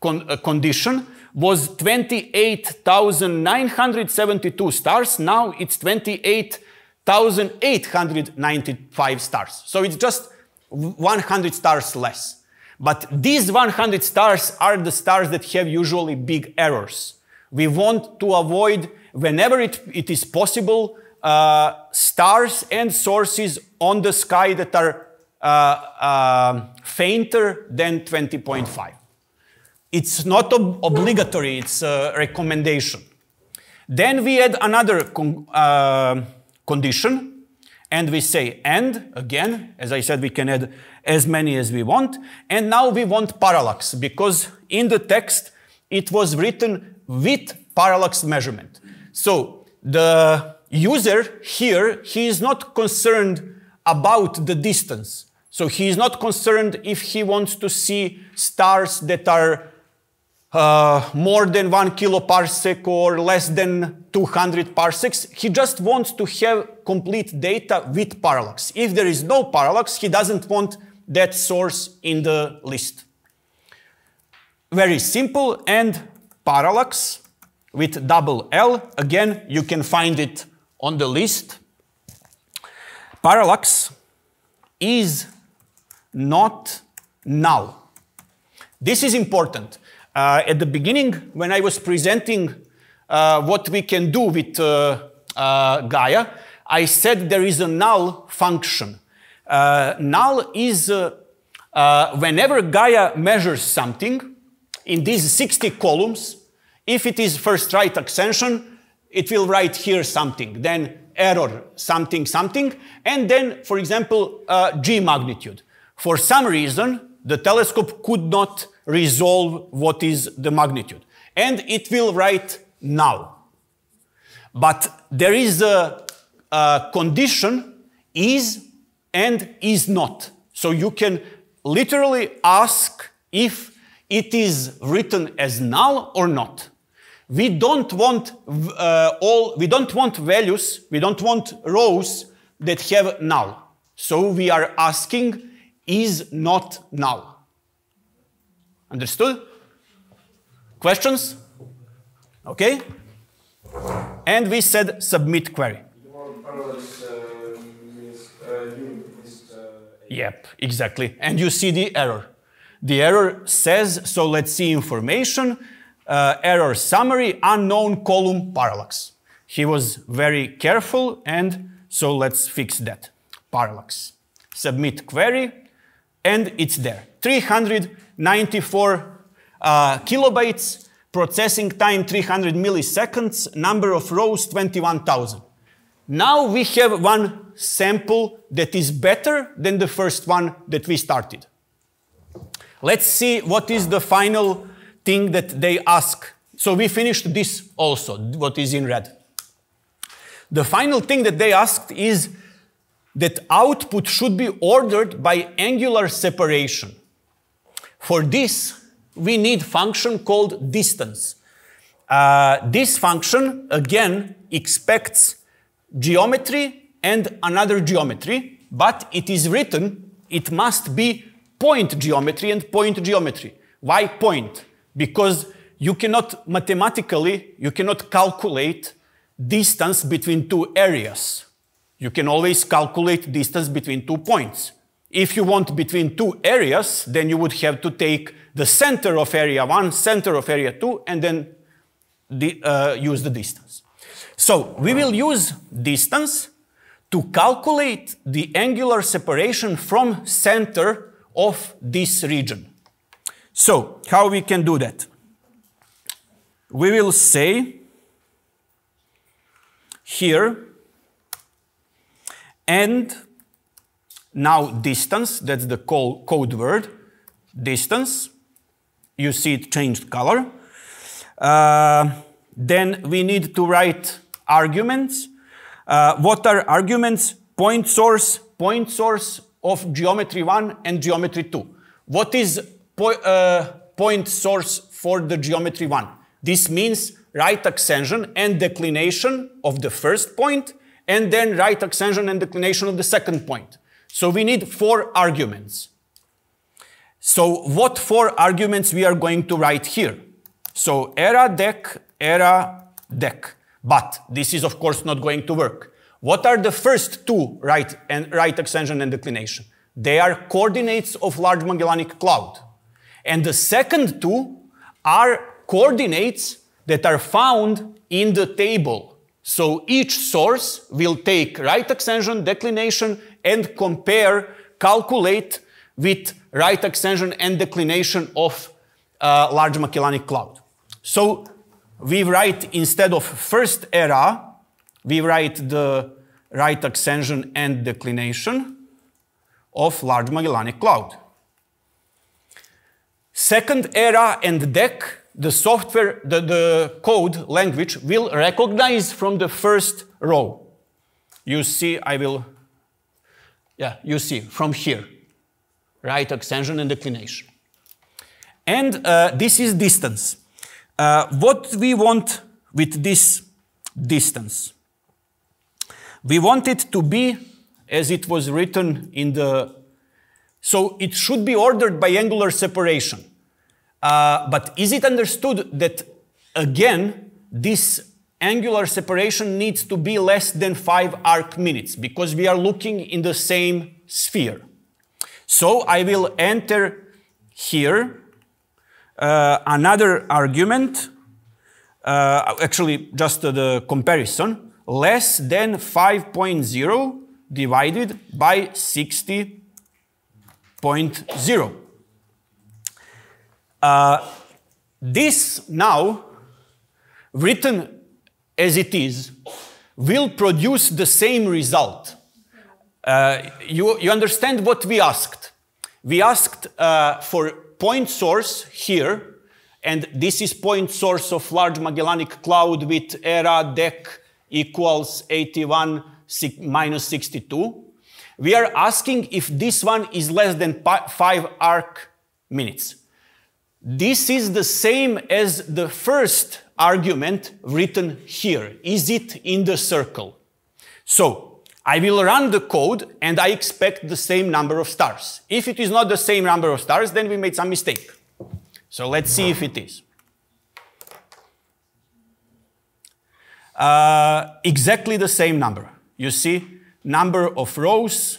con uh, condition, was 28,972 stars. Now it's 28,895 stars. So it's just 100 stars less. But these 100 stars are the stars that have usually big errors. We want to avoid, whenever it, it is possible, uh, stars and sources on the sky that are uh, uh, fainter than 20.5. It's not ob obligatory, it's a recommendation. Then we add another con uh, condition, and we say and, again, as I said, we can add as many as we want. And now we want parallax, because in the text, it was written with parallax measurement. So the user here, he is not concerned about the distance. So he is not concerned if he wants to see stars that are uh, more than one kiloparsec or less than 200 parsecs. He just wants to have complete data with parallax. If there is no parallax, he doesn't want that source in the list. Very simple and parallax with double L. Again, you can find it on the list. Parallax is not null. This is important. Uh, at the beginning, when I was presenting uh, what we can do with uh, uh Gaia, I said there is a null function. Uh, null is uh, whenever Gaia measures something in these 60 columns, if it is first right ascension, it will write here something, then error something something, and then, for example, G magnitude. For some reason, the telescope could not resolve what is the magnitude. And it will write now. But there is a, a condition is and is not. So you can literally ask if it is written as null or not. We don't want uh, all, we don't want values, we don't want rows that have null. So we are asking is not null. Understood? Questions? Okay? And we said submit query. Yep, exactly. And you see the error. The error says, so let's see information, uh, error summary, unknown column parallax. He was very careful and so let's fix that. Parallax. Submit query and it's there. 394 uh, kilobytes, processing time 300 milliseconds, number of rows 21,000. Now we have one sample that is better than the first one that we started. Let's see what is the final thing that they ask So we finished this also, what is in red. The final thing that they asked is that output should be ordered by angular separation. For this, we need function called distance. Uh, this function, again, expects geometry and another geometry, but it is written, it must be point geometry and point geometry. Why point? Because you cannot mathematically, you cannot calculate distance between two areas. You can always calculate distance between two points. If you want between two areas, then you would have to take the center of area 1, center of area 2, and then the, uh, use the distance. So we will use distance to calculate the angular separation from center of this region. So how we can do that? We will say here and now distance, that's the code word, distance. You see it changed color. Uh, then we need to write arguments. Uh, what are arguments? Point source, point source of geometry 1 and geometry 2. What is po uh, point source for the geometry 1? This means right ascension and declination of the first point, and then right ascension and declination of the second point. So we need four arguments. So what four arguments we are going to write here? So RA dec, RA dec. But this is of course not going to work. What are the first two right and right ascension and declination? They are coordinates of large Magellanic cloud. And the second two are coordinates that are found in the table. So each source will take right ascension, declination, and compare, calculate with right ascension and declination of uh, large Magellanic cloud. So we write instead of first RA, we write the right ascension and declination of Large Magellanic Cloud. Second RA and dec, the software, the, the code language will recognize from the first row. You see, I will, yeah, you see from here, right ascension and declination. And uh, this is distance. Uh, what we want with this distance? We want it to be as it was written in the. So it should be ordered by angular separation. Uh, but is it understood that, again, this angular separation needs to be less than 5 arc minutes because we are looking in the same sphere. So I will enter here uh, another argument, uh, actually just the comparison, less than 5.0 divided by 60.0. Uh, this now, written as it is, will produce the same result. Uh, you, you understand what we asked? We asked uh, for point source here, and this is point source of large Magellanic cloud with RA dec equals 81 minus 62. We are asking if this one is less than 5 arc minutes. This is the same as the first argument written here. Is it in the circle? So, I will run the code and I expect the same number of stars. If it is not the same number of stars, then we made some mistake. So let's see if it is. Uh, exactly the same number. You see, number of rows,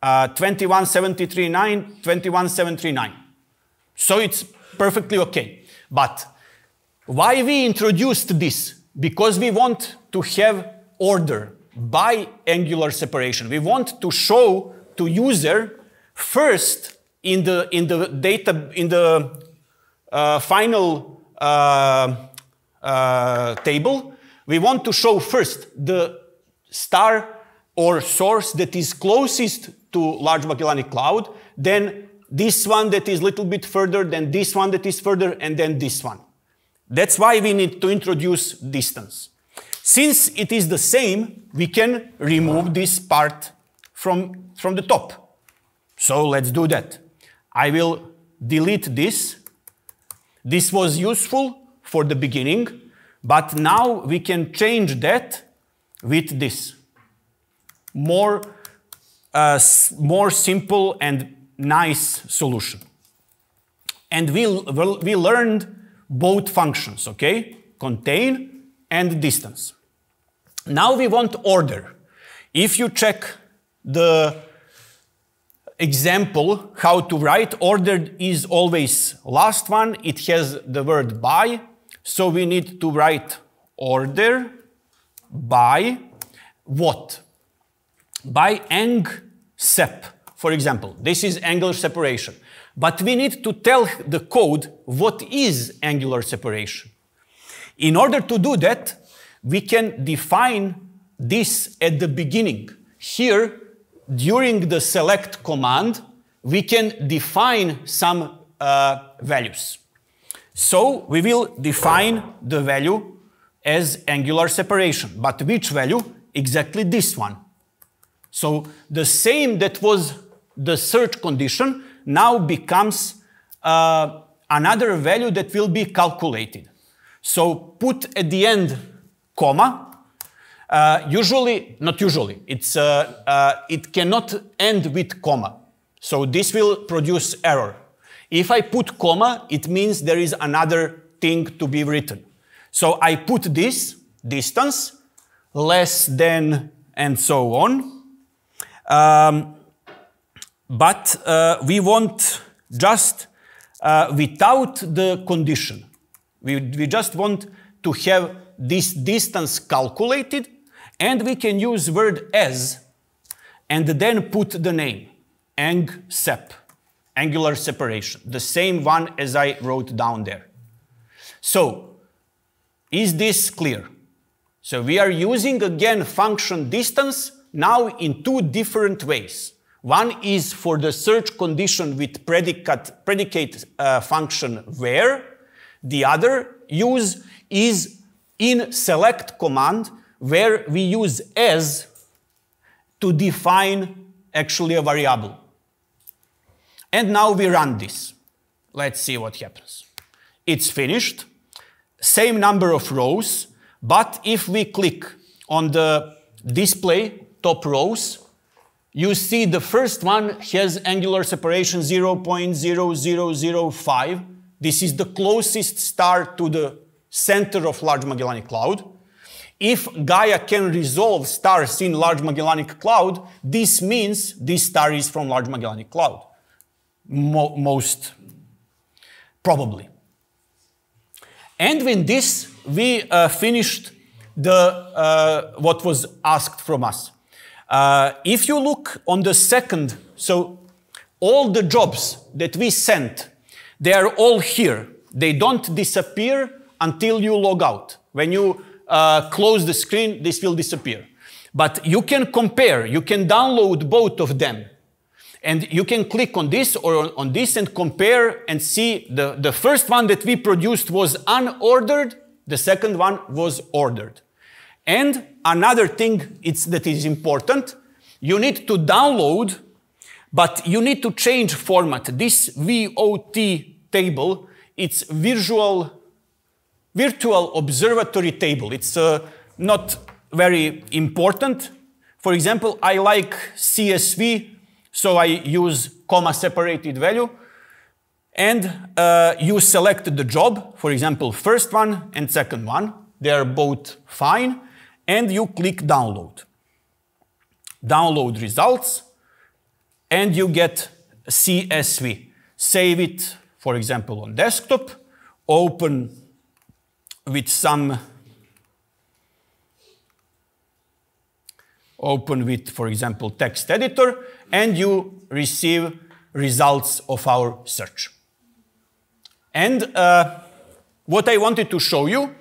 uh, 21739, 21739. So it's perfectly okay. But why we introduced this? Because we want to have order by angular separation. We want to show to user first in the in the data in the uh, final uh, uh, table. We want to show first the star or source that is closest to Large Magellanic Cloud, then this one that is a little bit further, then this one that is further, and then this one. That's why we need to introduce distance. Since it is the same, we can remove this part from, from the top. So let's do that. I will delete this. This was useful for the beginning, but now we can change that with this. More, uh, more simple and nice solution. And we, we learned both functions, okay? Contain and distance. Now we want order. If you check the example how to write, ordered is always last one. It has the word by. So we need to write order by what? By ang sep, for example. This is angular separation. But we need to tell the code what is angular separation. In order to do that, we can define this at the beginning. Here, during the select command, we can define some uh, values. So we will define the value as angular separation. But which value? Exactly this one. So the same that was the search condition now becomes uh, another value that will be calculated. So put at the end comma. Uh, usually, not usually, it's, uh, uh, it cannot end with comma. So this will produce error. If I put comma, it means there is another thing to be written. So I put this distance less than and so on. Um, but uh, we want just uh, without the condition. We, we just want to have this distance calculated and we can use word as and then put the name ang sep angular separation the same one as I wrote down there. So is this clear? So we are using again function distance now in two different ways. One is for the search condition with predicate, predicate uh, function where. The other use is in select command where we use as to define actually a variable. And now we run this. Let's see what happens. It's finished. Same number of rows, but if we click on the display top rows, you see the first one has angular separation 0.0005. This is the closest star to the center of Large Magellanic Cloud. If Gaia can resolve stars in Large Magellanic Cloud, this means this star is from Large Magellanic Cloud. Mo most probably. And with this, we uh, finished the, uh, what was asked from us. Uh, if you look on the second, so all the jobs that we sent, they are all here. They don't disappear until you log out. When you uh, close the screen, this will disappear. But you can compare, you can download both of them. And you can click on this or on this and compare and see the, the first one that we produced was unordered, the second one was ordered. And another thing it's, that is important, you need to download, but you need to change format. This VOT table, it's visual, virtual observatory table. It's uh, not very important. For example, I like CSV, so I use comma separated value. And uh, you select the job, for example, first one and second one. They are both fine and you click download. Download results and you get CSV. Save it, for example, on desktop, open with some open with, for example, text editor, and you receive results of our search. And uh, what I wanted to show you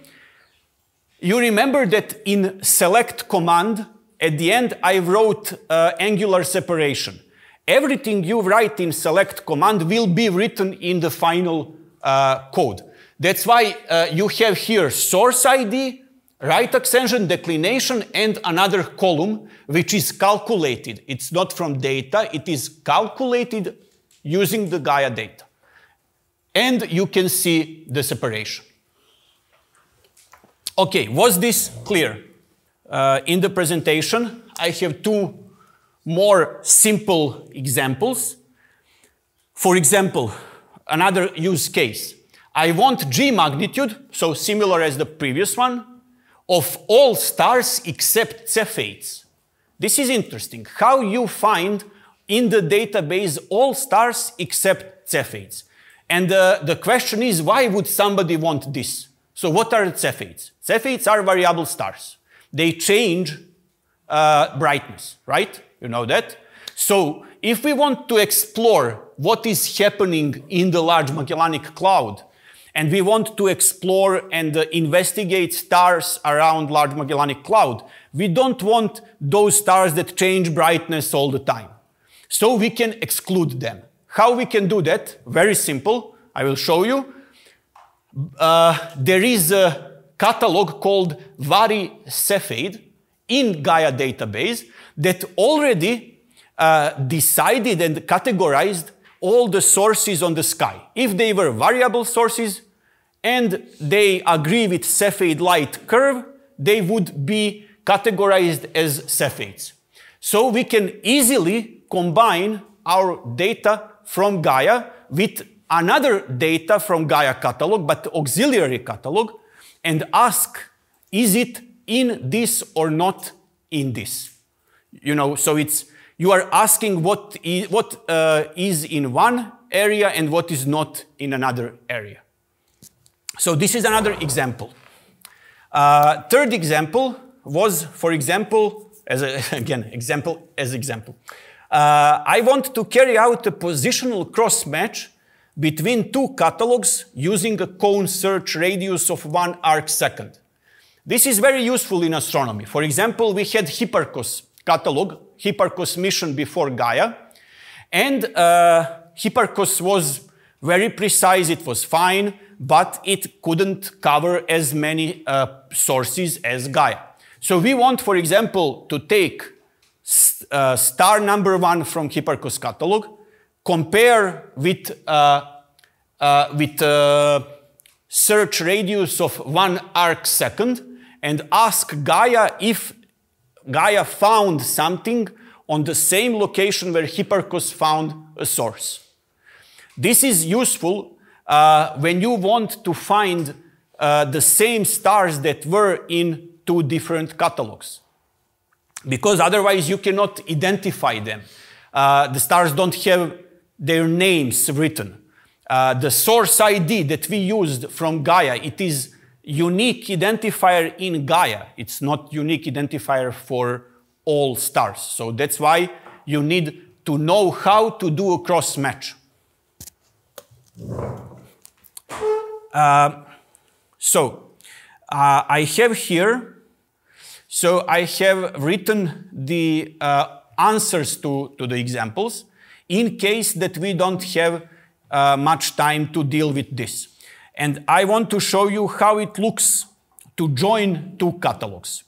you remember that in select command, at the end, I wrote uh, angular separation. Everything you write in select command will be written in the final uh, code. That's why uh, you have here source ID, right ascension, declination, and another column which is calculated. It's not from data, it is calculated using the Gaia data. And you can see the separation. Okay, was this clear? Uh, in the presentation, I have two more simple examples. For example, another use case. I want G magnitude, so similar as the previous one, of all stars except Cepheids. This is interesting. How you find in the database all stars except Cepheids. And uh, the question is, why would somebody want this? So what are Cepheids? Cepheids are variable stars. They change uh, brightness, right? You know that? So if we want to explore what is happening in the Large Magellanic Cloud, and we want to explore and uh, investigate stars around Large Magellanic Cloud, we don't want those stars that change brightness all the time. So we can exclude them. How we can do that? Very simple. I will show you. Uh, there is a catalog called Vari Cepheid in Gaia database that already uh, decided and categorized all the sources on the sky. If they were variable sources and they agree with Cepheid light curve, they would be categorized as Cepheids. So we can easily combine our data from Gaia with another data from Gaia catalog, but auxiliary catalog, and ask, is it in this or not in this? You know, so it's, you are asking what is, what, uh, is in one area and what is not in another area. So this is another example. Uh, third example was, for example, as a, again, example as example. Uh, I want to carry out a positional cross match between two catalogs using a cone search radius of one arc second. This is very useful in astronomy. For example, we had Hipparcos catalog, Hipparcos mission before Gaia, and uh, Hipparcos was very precise, it was fine, but it couldn't cover as many uh, sources as Gaia. So we want, for example, to take uh, star number one from Hipparcos catalog, compare with, uh, uh, with uh, search radius of one arc second, and ask Gaia if Gaia found something on the same location where Hipparcos found a source. This is useful uh, when you want to find uh, the same stars that were in two different catalogs. Because otherwise you cannot identify them. Uh, the stars don't have their names written. Uh, the source ID that we used from Gaia, it is unique identifier in Gaia. It's not unique identifier for all stars. So that's why you need to know how to do a cross match. Uh, so uh, I have here, so I have written the uh, answers to, to the examples in case that we don't have uh, much time to deal with this. And I want to show you how it looks to join two catalogs.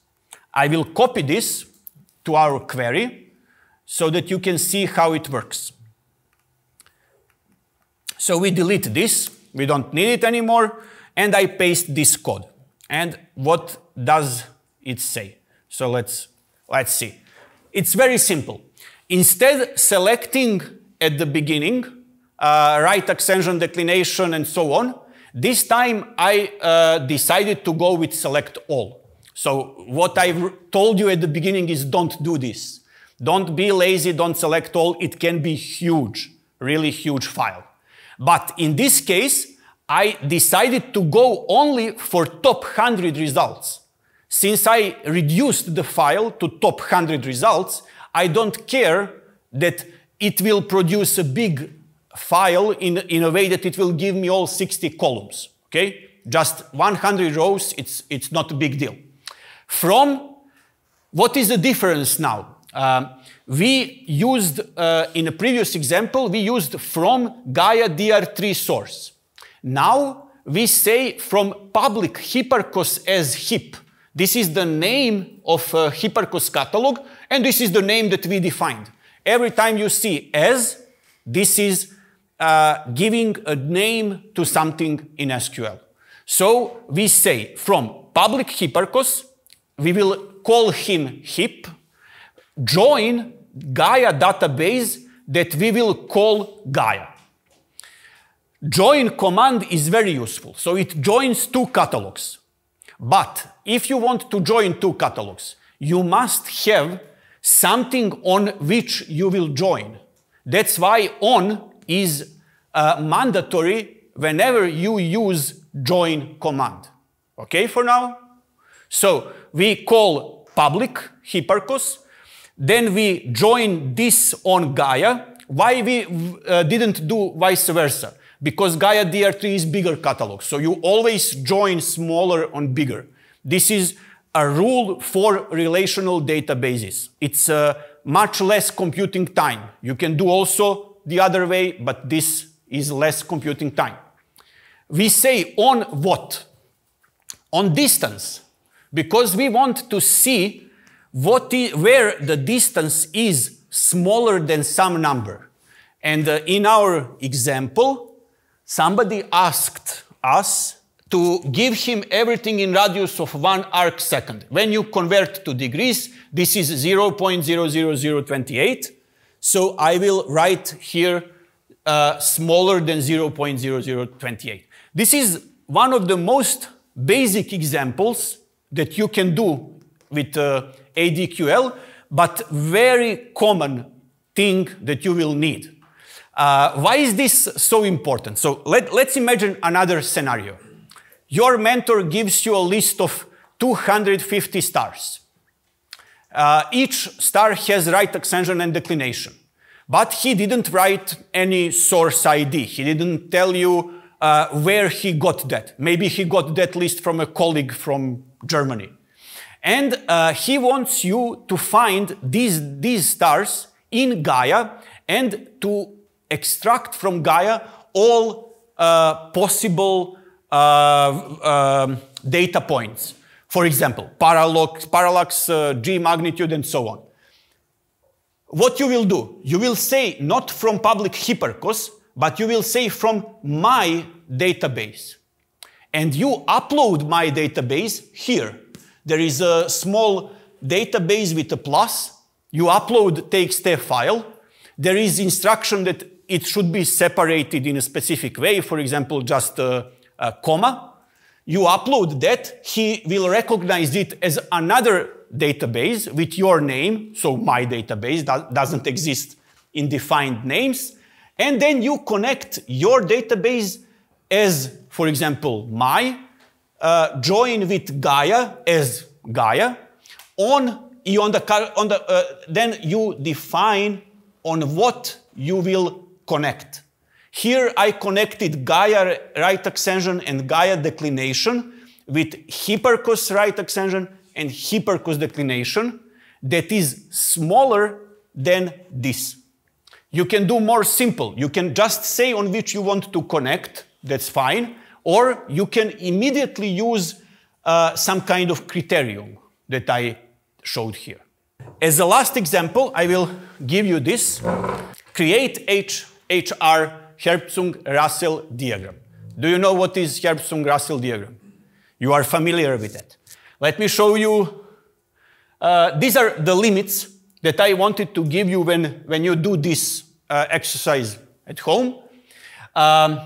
I will copy this to our query so that you can see how it works. So we delete this, we don't need it anymore, and I paste this code. And what does it say? So let's, let's see. It's very simple. Instead selecting at the beginning, uh, right ascension, declination, and so on, this time I uh, decided to go with select all. So what I told you at the beginning is don't do this. Don't be lazy, don't select all. It can be huge, really huge file. But in this case, I decided to go only for top 100 results. Since I reduced the file to top 100 results, I don't care that it will produce a big file in, in a way that it will give me all 60 columns, okay? Just 100 rows, it's, it's not a big deal. From, what is the difference now? Um, we used, uh, in a previous example, we used from Gaia DR3 source. Now we say from public Hipparcos as HIP. This is the name of uh, catalog, and this is the name that we defined. Every time you see as, this is uh, giving a name to something in SQL. So we say from public Hipparcos, we will call him HIP, join Gaia database that we will call Gaia. Join command is very useful. So it joins two catalogs. But if you want to join two catalogs, you must have something on which you will join. That's why on is uh, mandatory whenever you use join command. Okay for now? So we call public Hipparcos, then we join this on Gaia. Why we uh, didn't do vice versa? because Gaia DR3 is bigger catalog. So you always join smaller on bigger. This is a rule for relational databases. It's uh, much less computing time. You can do also the other way, but this is less computing time. We say on what? On distance, because we want to see where the distance is smaller than some number. And uh, in our example, somebody asked us to give him everything in radius of one arc second. When you convert to degrees, this is 0.00028. So I will write here uh, smaller than 0.0028. This is one of the most basic examples that you can do with uh, ADQL, but very common thing that you will need. Uh, why is this so important? So let, let's imagine another scenario. Your mentor gives you a list of 250 stars. Uh, each star has right ascension and declination. But he didn't write any source ID. He didn't tell you uh, where he got that. Maybe he got that list from a colleague from Germany. And uh, he wants you to find these, these stars in Gaia and to extract from Gaia all uh, possible uh, um, data points. For example, parallax, parallax uh, G magnitude, and so on. What you will do? You will say not from public Hipparcos, but you will say from my database. And you upload my database here. There is a small database with a plus. You upload TXT file. There is instruction that it should be separated in a specific way, for example, just a, a comma. You upload that, he will recognize it as another database with your name, so my database that doesn't exist in defined names, and then you connect your database as, for example, my, uh, join with Gaia as Gaia, on, on the, on the uh, then you define on what you will connect. Here I connected Gaia right ascension and Gaia declination with Hipparcos right ascension and Hipparcos declination that is smaller than this. You can do more simple. You can just say on which you want to connect, that's fine, or you can immediately use uh, some kind of criterion that I showed here. As a last example, I will give you this. Create H HR Hertzsprung-Russell diagram. Do you know what is Hertzsprung-Russell diagram? You are familiar with it. Let me show you. Uh, these are the limits that I wanted to give you when, when you do this uh, exercise at home. Um,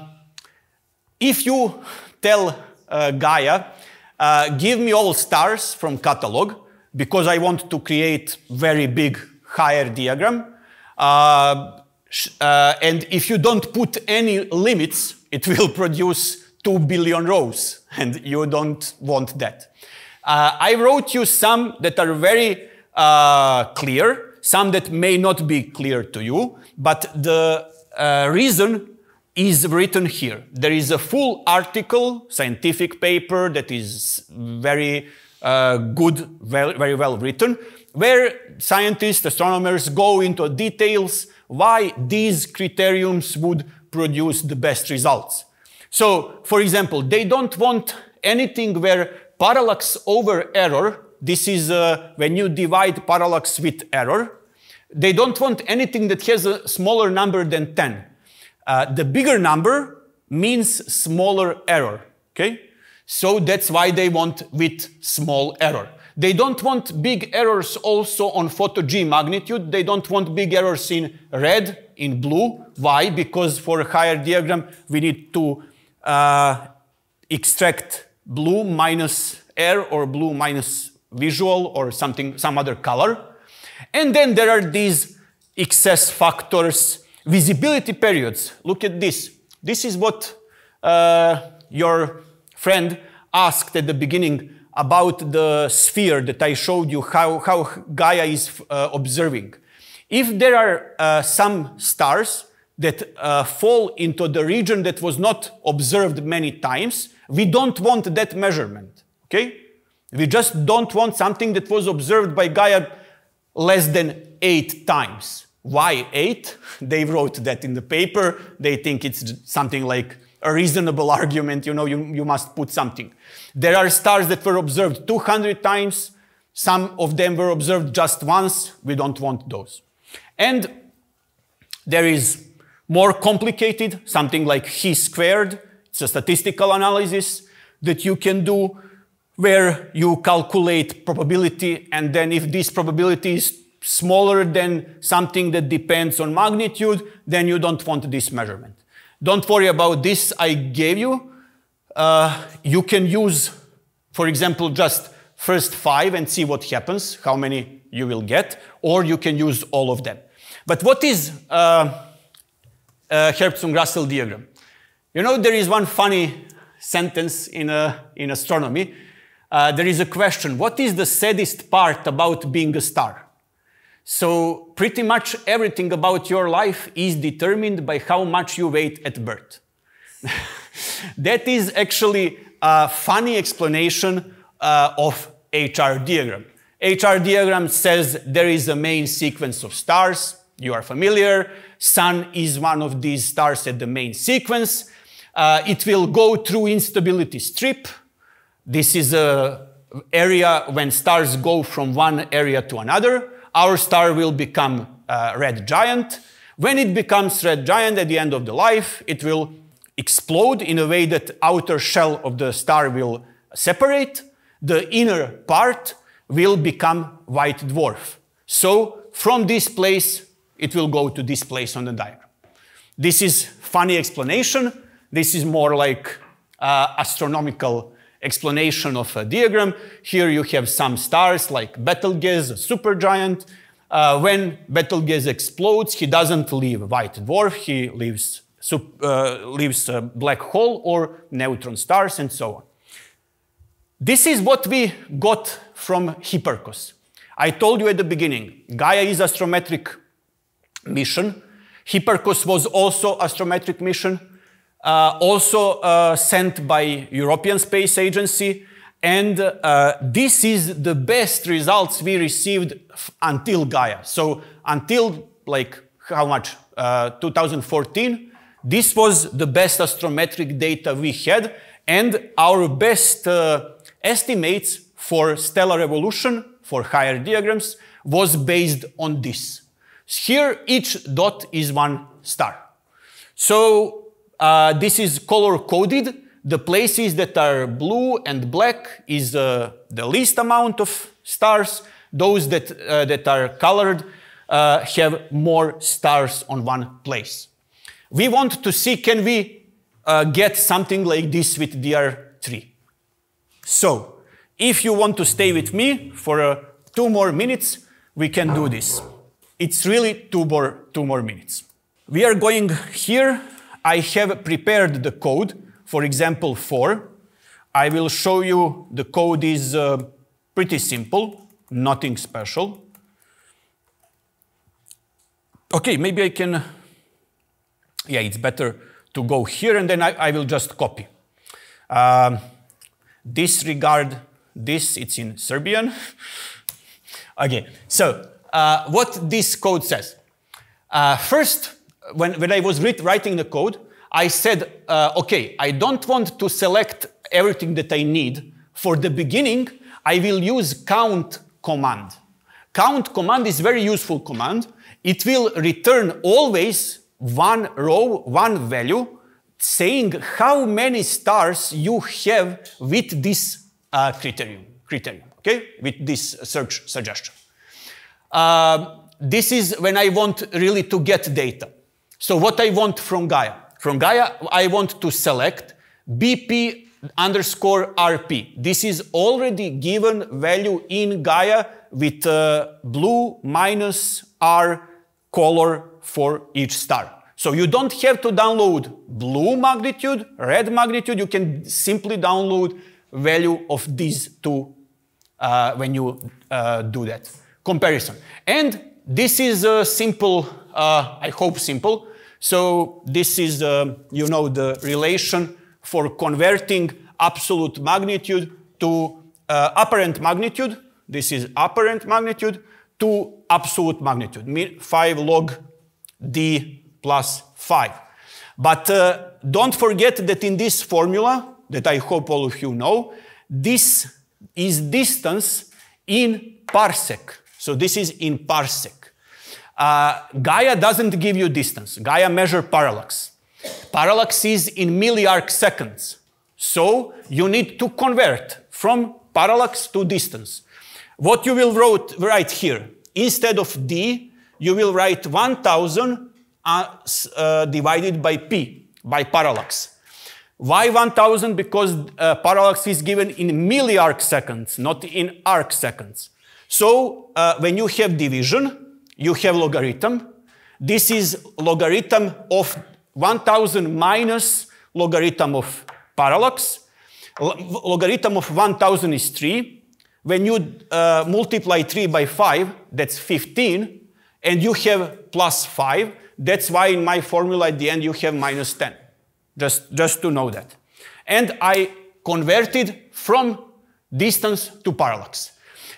if you tell uh, Gaia, uh, give me all stars from catalog, because I want to create very big HR diagram, uh, uh, and if you don't put any limits, it will produce 2 billion rows, and you don't want that. Uh, I wrote you some that are very uh, clear, some that may not be clear to you, but the reason is written here. There is a full article, scientific paper that is very uh, good, very well written, where scientists, astronomers go into details why these criteriums would produce the best results. So, for example, they don't want anything where parallax over error, this is uh, when you divide parallax with error, they don't want anything that has a smaller number than 10. Uh, the bigger number means smaller error, okay? So that's why they want with small error. They don't want big errors also on photo G magnitude. They don't want big errors in red, in blue. Why? Because for a HR diagram, we need to uh, extract blue minus air or blue minus visual or something, some other color. And then there are these excess factors, visibility periods. Look at this. This is what uh, your friend asked at the beginning about the sphere that I showed you, how, how Gaia is uh, observing. If there are uh, some stars that uh, fall into the region that was not observed many times, we don't want that measurement, okay? We just don't want something that was observed by Gaia less than eight times. Why eight? They wrote that in the paper. They think it's something like a reasonable argument, you know, you, you must put something. There are stars that were observed 200 times. Some of them were observed just once. We don't want those. And there is more complicated, something like chi squared. It's a statistical analysis that you can do where you calculate probability and then if this probability is smaller than something that depends on magnitude, then you don't want this measurement. Don't worry about this I gave you. Uh, you can use, for example, just first five and see what happens, how many you will get, or you can use all of them. But what is uh, a Hertzsprung-Russell diagram? You know, there is one funny sentence in, uh, in astronomy. Uh, there is a question, what is the saddest part about being a star? So pretty much everything about your life is determined by how much you weigh at birth. that is actually a funny explanation uh, of HR diagram. HR diagram says there is a main sequence of stars. You are familiar. Sun is one of these stars at the main sequence. Uh, it will go through instability strip. This is a area when stars go from one area to another our star will become a red giant. When it becomes red giant at the end of the life, it will explode in a way that outer shell of the star will separate. The inner part will become white dwarf. So from this place, it will go to this place on the diagram. This is funny explanation. This is more like uh, astronomical explanation of a diagram. Here you have some stars like Betelgeuse, a supergiant. Uh, when Betelgeuse explodes, he doesn't leave a white dwarf, he leaves, uh, leaves a black hole or neutron stars and so on. This is what we got from Hipparcos. I told you at the beginning, Gaia is astrometric mission. Hipparcos was also astrometric mission also uh, sent by European Space Agency. And uh, this is the best results we received until Gaia. So until like how much? 2014, this was the best astrometric data we had and our best uh, estimates for stellar evolution for HR diagrams was based on this. Here, each dot is one star. So uh, this is color coded. The places that are blue and black is uh, the least amount of stars. Those that, uh, that are colored uh, have more stars on one place. We want to see can we uh, get something like this with DR3. So, if you want to stay with me for two more minutes, we can do this. It's really two more, two more minutes. We are going here I have prepared the code for example for. I will show you the code is uh, pretty simple, nothing special. Okay, maybe I can, yeah, it's better to go here and then I, I will just copy. Um, disregard this, it's in Serbian. okay, so uh, what this code says. Uh, first, when, when I was writing the code, I said, uh, okay, I don't want to select everything that I need. For the beginning, I will use count command. Count command is very useful command. It will return always one row, one value, saying how many stars you have with this uh, criterion, criterion, okay, with this search suggestion. Uh, this is when I want really to get data. So what I want from Gaia? From Gaia, I want to select BP underscore RP. This is already given value in Gaia with uh, blue minus R color for each star. So you don't have to download blue magnitude, red magnitude. You can simply download value of these two uh, when you uh, do that comparison. And this is a simple, uh, I hope simple. So this is, uh, you know, the relation for converting absolute magnitude to uh, apparent magnitude. This is apparent magnitude to absolute magnitude, 5 log d plus 5. But uh, don't forget that in this formula, that I hope all of you know, this is distance in parsec. So this is in parsec. Uh, Gaia doesn't give you distance. Gaia measure parallax. Parallax is in milliarc seconds. So you need to convert from parallax to distance. What you will wrote, write here, instead of d, you will write 1000 uh, uh, divided by p, by parallax. Why 1000? Because uh, parallax is given in milliarc seconds, not in arc seconds. So uh, when you have division, you have logarithm. This is logarithm of 1000 minus logarithm of parallax. Logarithm of 1000 is 3. When you uh, multiply 3 by 5, that's 15, and you have plus 5. That's why in my formula at the end you have minus 10. Just, just to know that. And I converted from distance to parallax.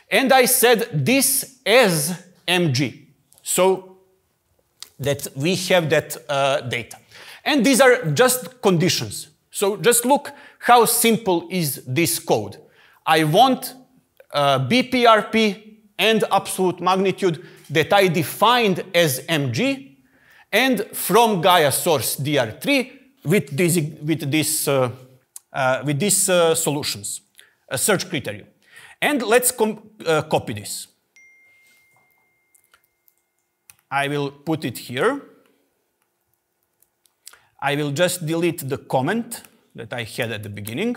And I said this as mg. So that we have that uh, data. And these are just conditions. So just look how simple is this code. I want uh, BPRP and absolute magnitude that I defined as mg, and from Gaia source DR3 with these, with this, uh, uh, with these uh, solutions, a search criterion. And let's uh, copy this. I will put it here. I will just delete the comment that I had at the beginning.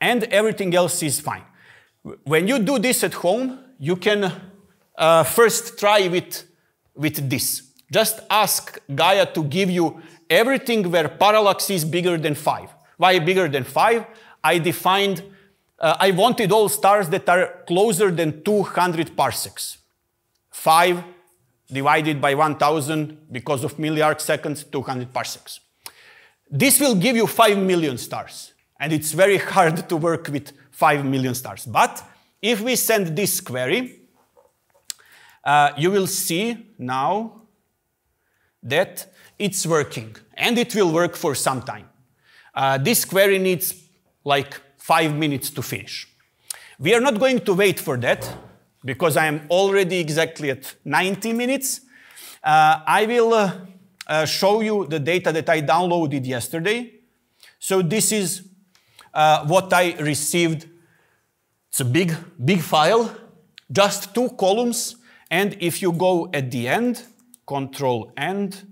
And everything else is fine. When you do this at home, you can uh, first try with, with this. Just ask Gaia to give you everything where parallax is bigger than 5. Why bigger than 5? I defined, uh, I wanted all stars that are closer than 200 parsecs. 5 divided by 1000 because of milliarc seconds, 200 parsecs. This will give you 5 million stars. And it's very hard to work with 5 million stars. But if we send this query, uh, you will see now that it's working. And it will work for some time. Uh, this query needs like 5 minutes to finish. We are not going to wait for that because I am already exactly at 90 minutes. Uh, I will uh, uh, show you the data that I downloaded yesterday. So this is uh, what I received. It's a big, big file, just two columns. And if you go at the end, control end,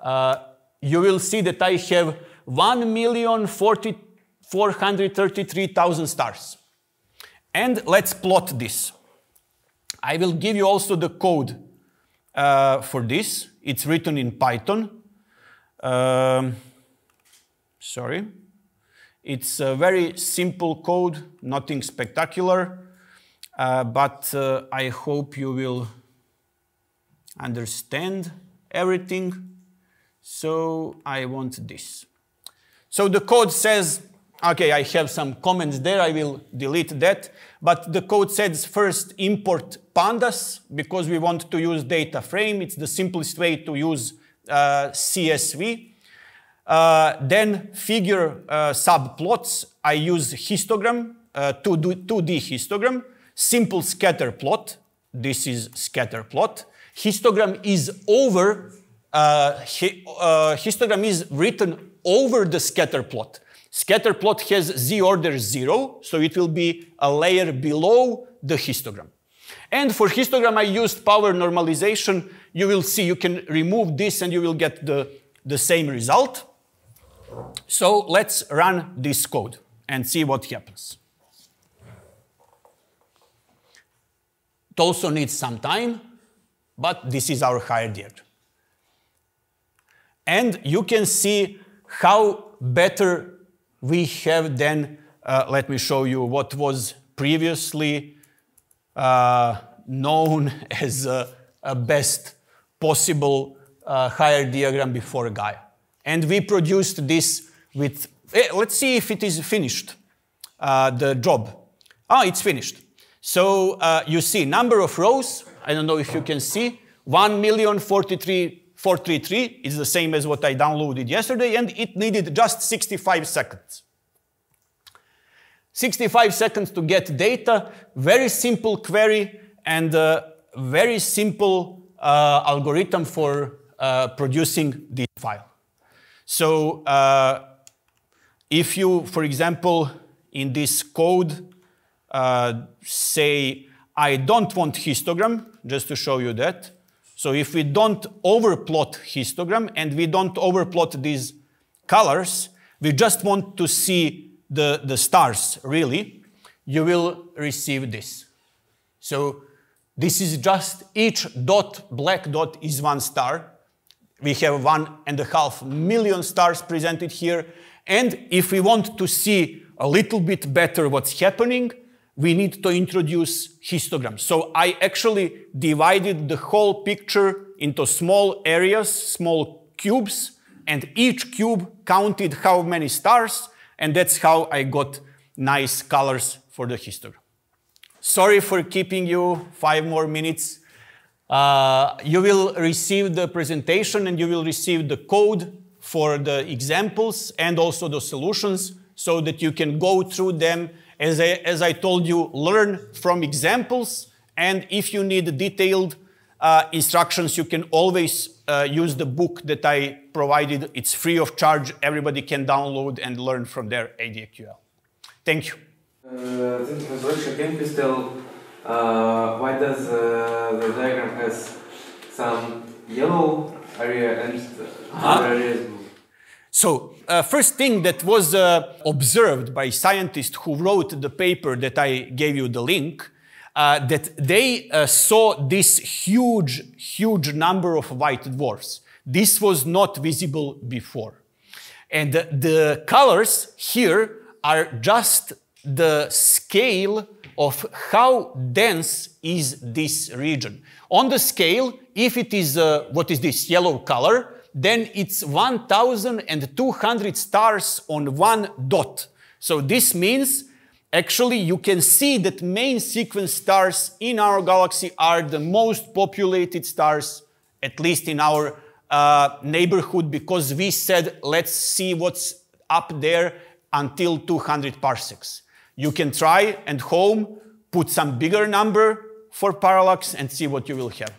uh, you will see that I have 1,433,000 stars. And let's plot this. I will give you also the code uh, for this. It's written in Python. Um, sorry. It's a very simple code, nothing spectacular, uh, but uh, I hope you will understand everything. So I want this. So the code says Okay, I have some comments there. I will delete that. But the code says first import pandas because we want to use data frame. It's the simplest way to use uh, CSV. Uh, then figure uh, subplots, I use histogram, uh, 2D, 2D histogram, simple scatter plot, this is scatter plot. Histogram is over, uh, hi, uh, histogram is written over the scatter plot. Scatter plot has z order 0, so it will be a layer below the histogram. And for histogram, I used power normalization. You will see you can remove this and you will get the, the same result. So let's run this code and see what happens. It also needs some time, but this is our HR diagram. And you can see how better we have then, uh, let me show you what was previously uh, known as a, a, best possible uh, HR diagram before Gaia. And we produced this with, eh, let's see if it is finished, uh, the job. Ah, it's finished. So uh, you see number of rows, I don't know if you can see, 1,043,433 is the same as what I downloaded yesterday, and it needed just 65 seconds. 65 seconds to get data, very simple query, and very simple uh, algorithm for uh, producing this file. So uh, if you, for example, in this code, uh, say, I don't want histogram, just to show you that. So if we don't overplot histogram and we don't overplot these colors, we just want to see the, the stars, really, you will receive this. So this is just each dot, black dot is one star. We have one and a half million stars presented here. And if we want to see a little bit better what's happening, we need to introduce histograms. So I actually divided the whole picture into small areas, small cubes, and each cube counted how many stars, and that's how I got nice colors for the histogram. Sorry for keeping you five more minutes. Uh, you will receive the presentation and you will receive the code for the examples and also the solutions so that you can go through them as I, as I told you, learn from examples. And if you need detailed uh, instructions, you can always uh, use the book that I provided. It's free of charge. Everybody can download and learn from there ADQL. Thank you. Uh, again, Crystal, uh, why does uh, the diagram has some yellow area and other areas so uh, first thing that was uh, observed by scientists who wrote the paper that I gave you the link, uh, that they uh, saw this huge, huge number of white dwarfs. This was not visible before. And the, the colors here are just the scale of how dense is this region. On the scale, if it is, uh, what is this yellow color, then it's 1,200 stars on one dot. So this means actually you can see that main sequence stars in our galaxy are the most populated stars, at least in our uh, neighborhood, because we said, let's see what's up there until 200 parsecs. You can try and home, put some bigger number for parallax and see what you will have.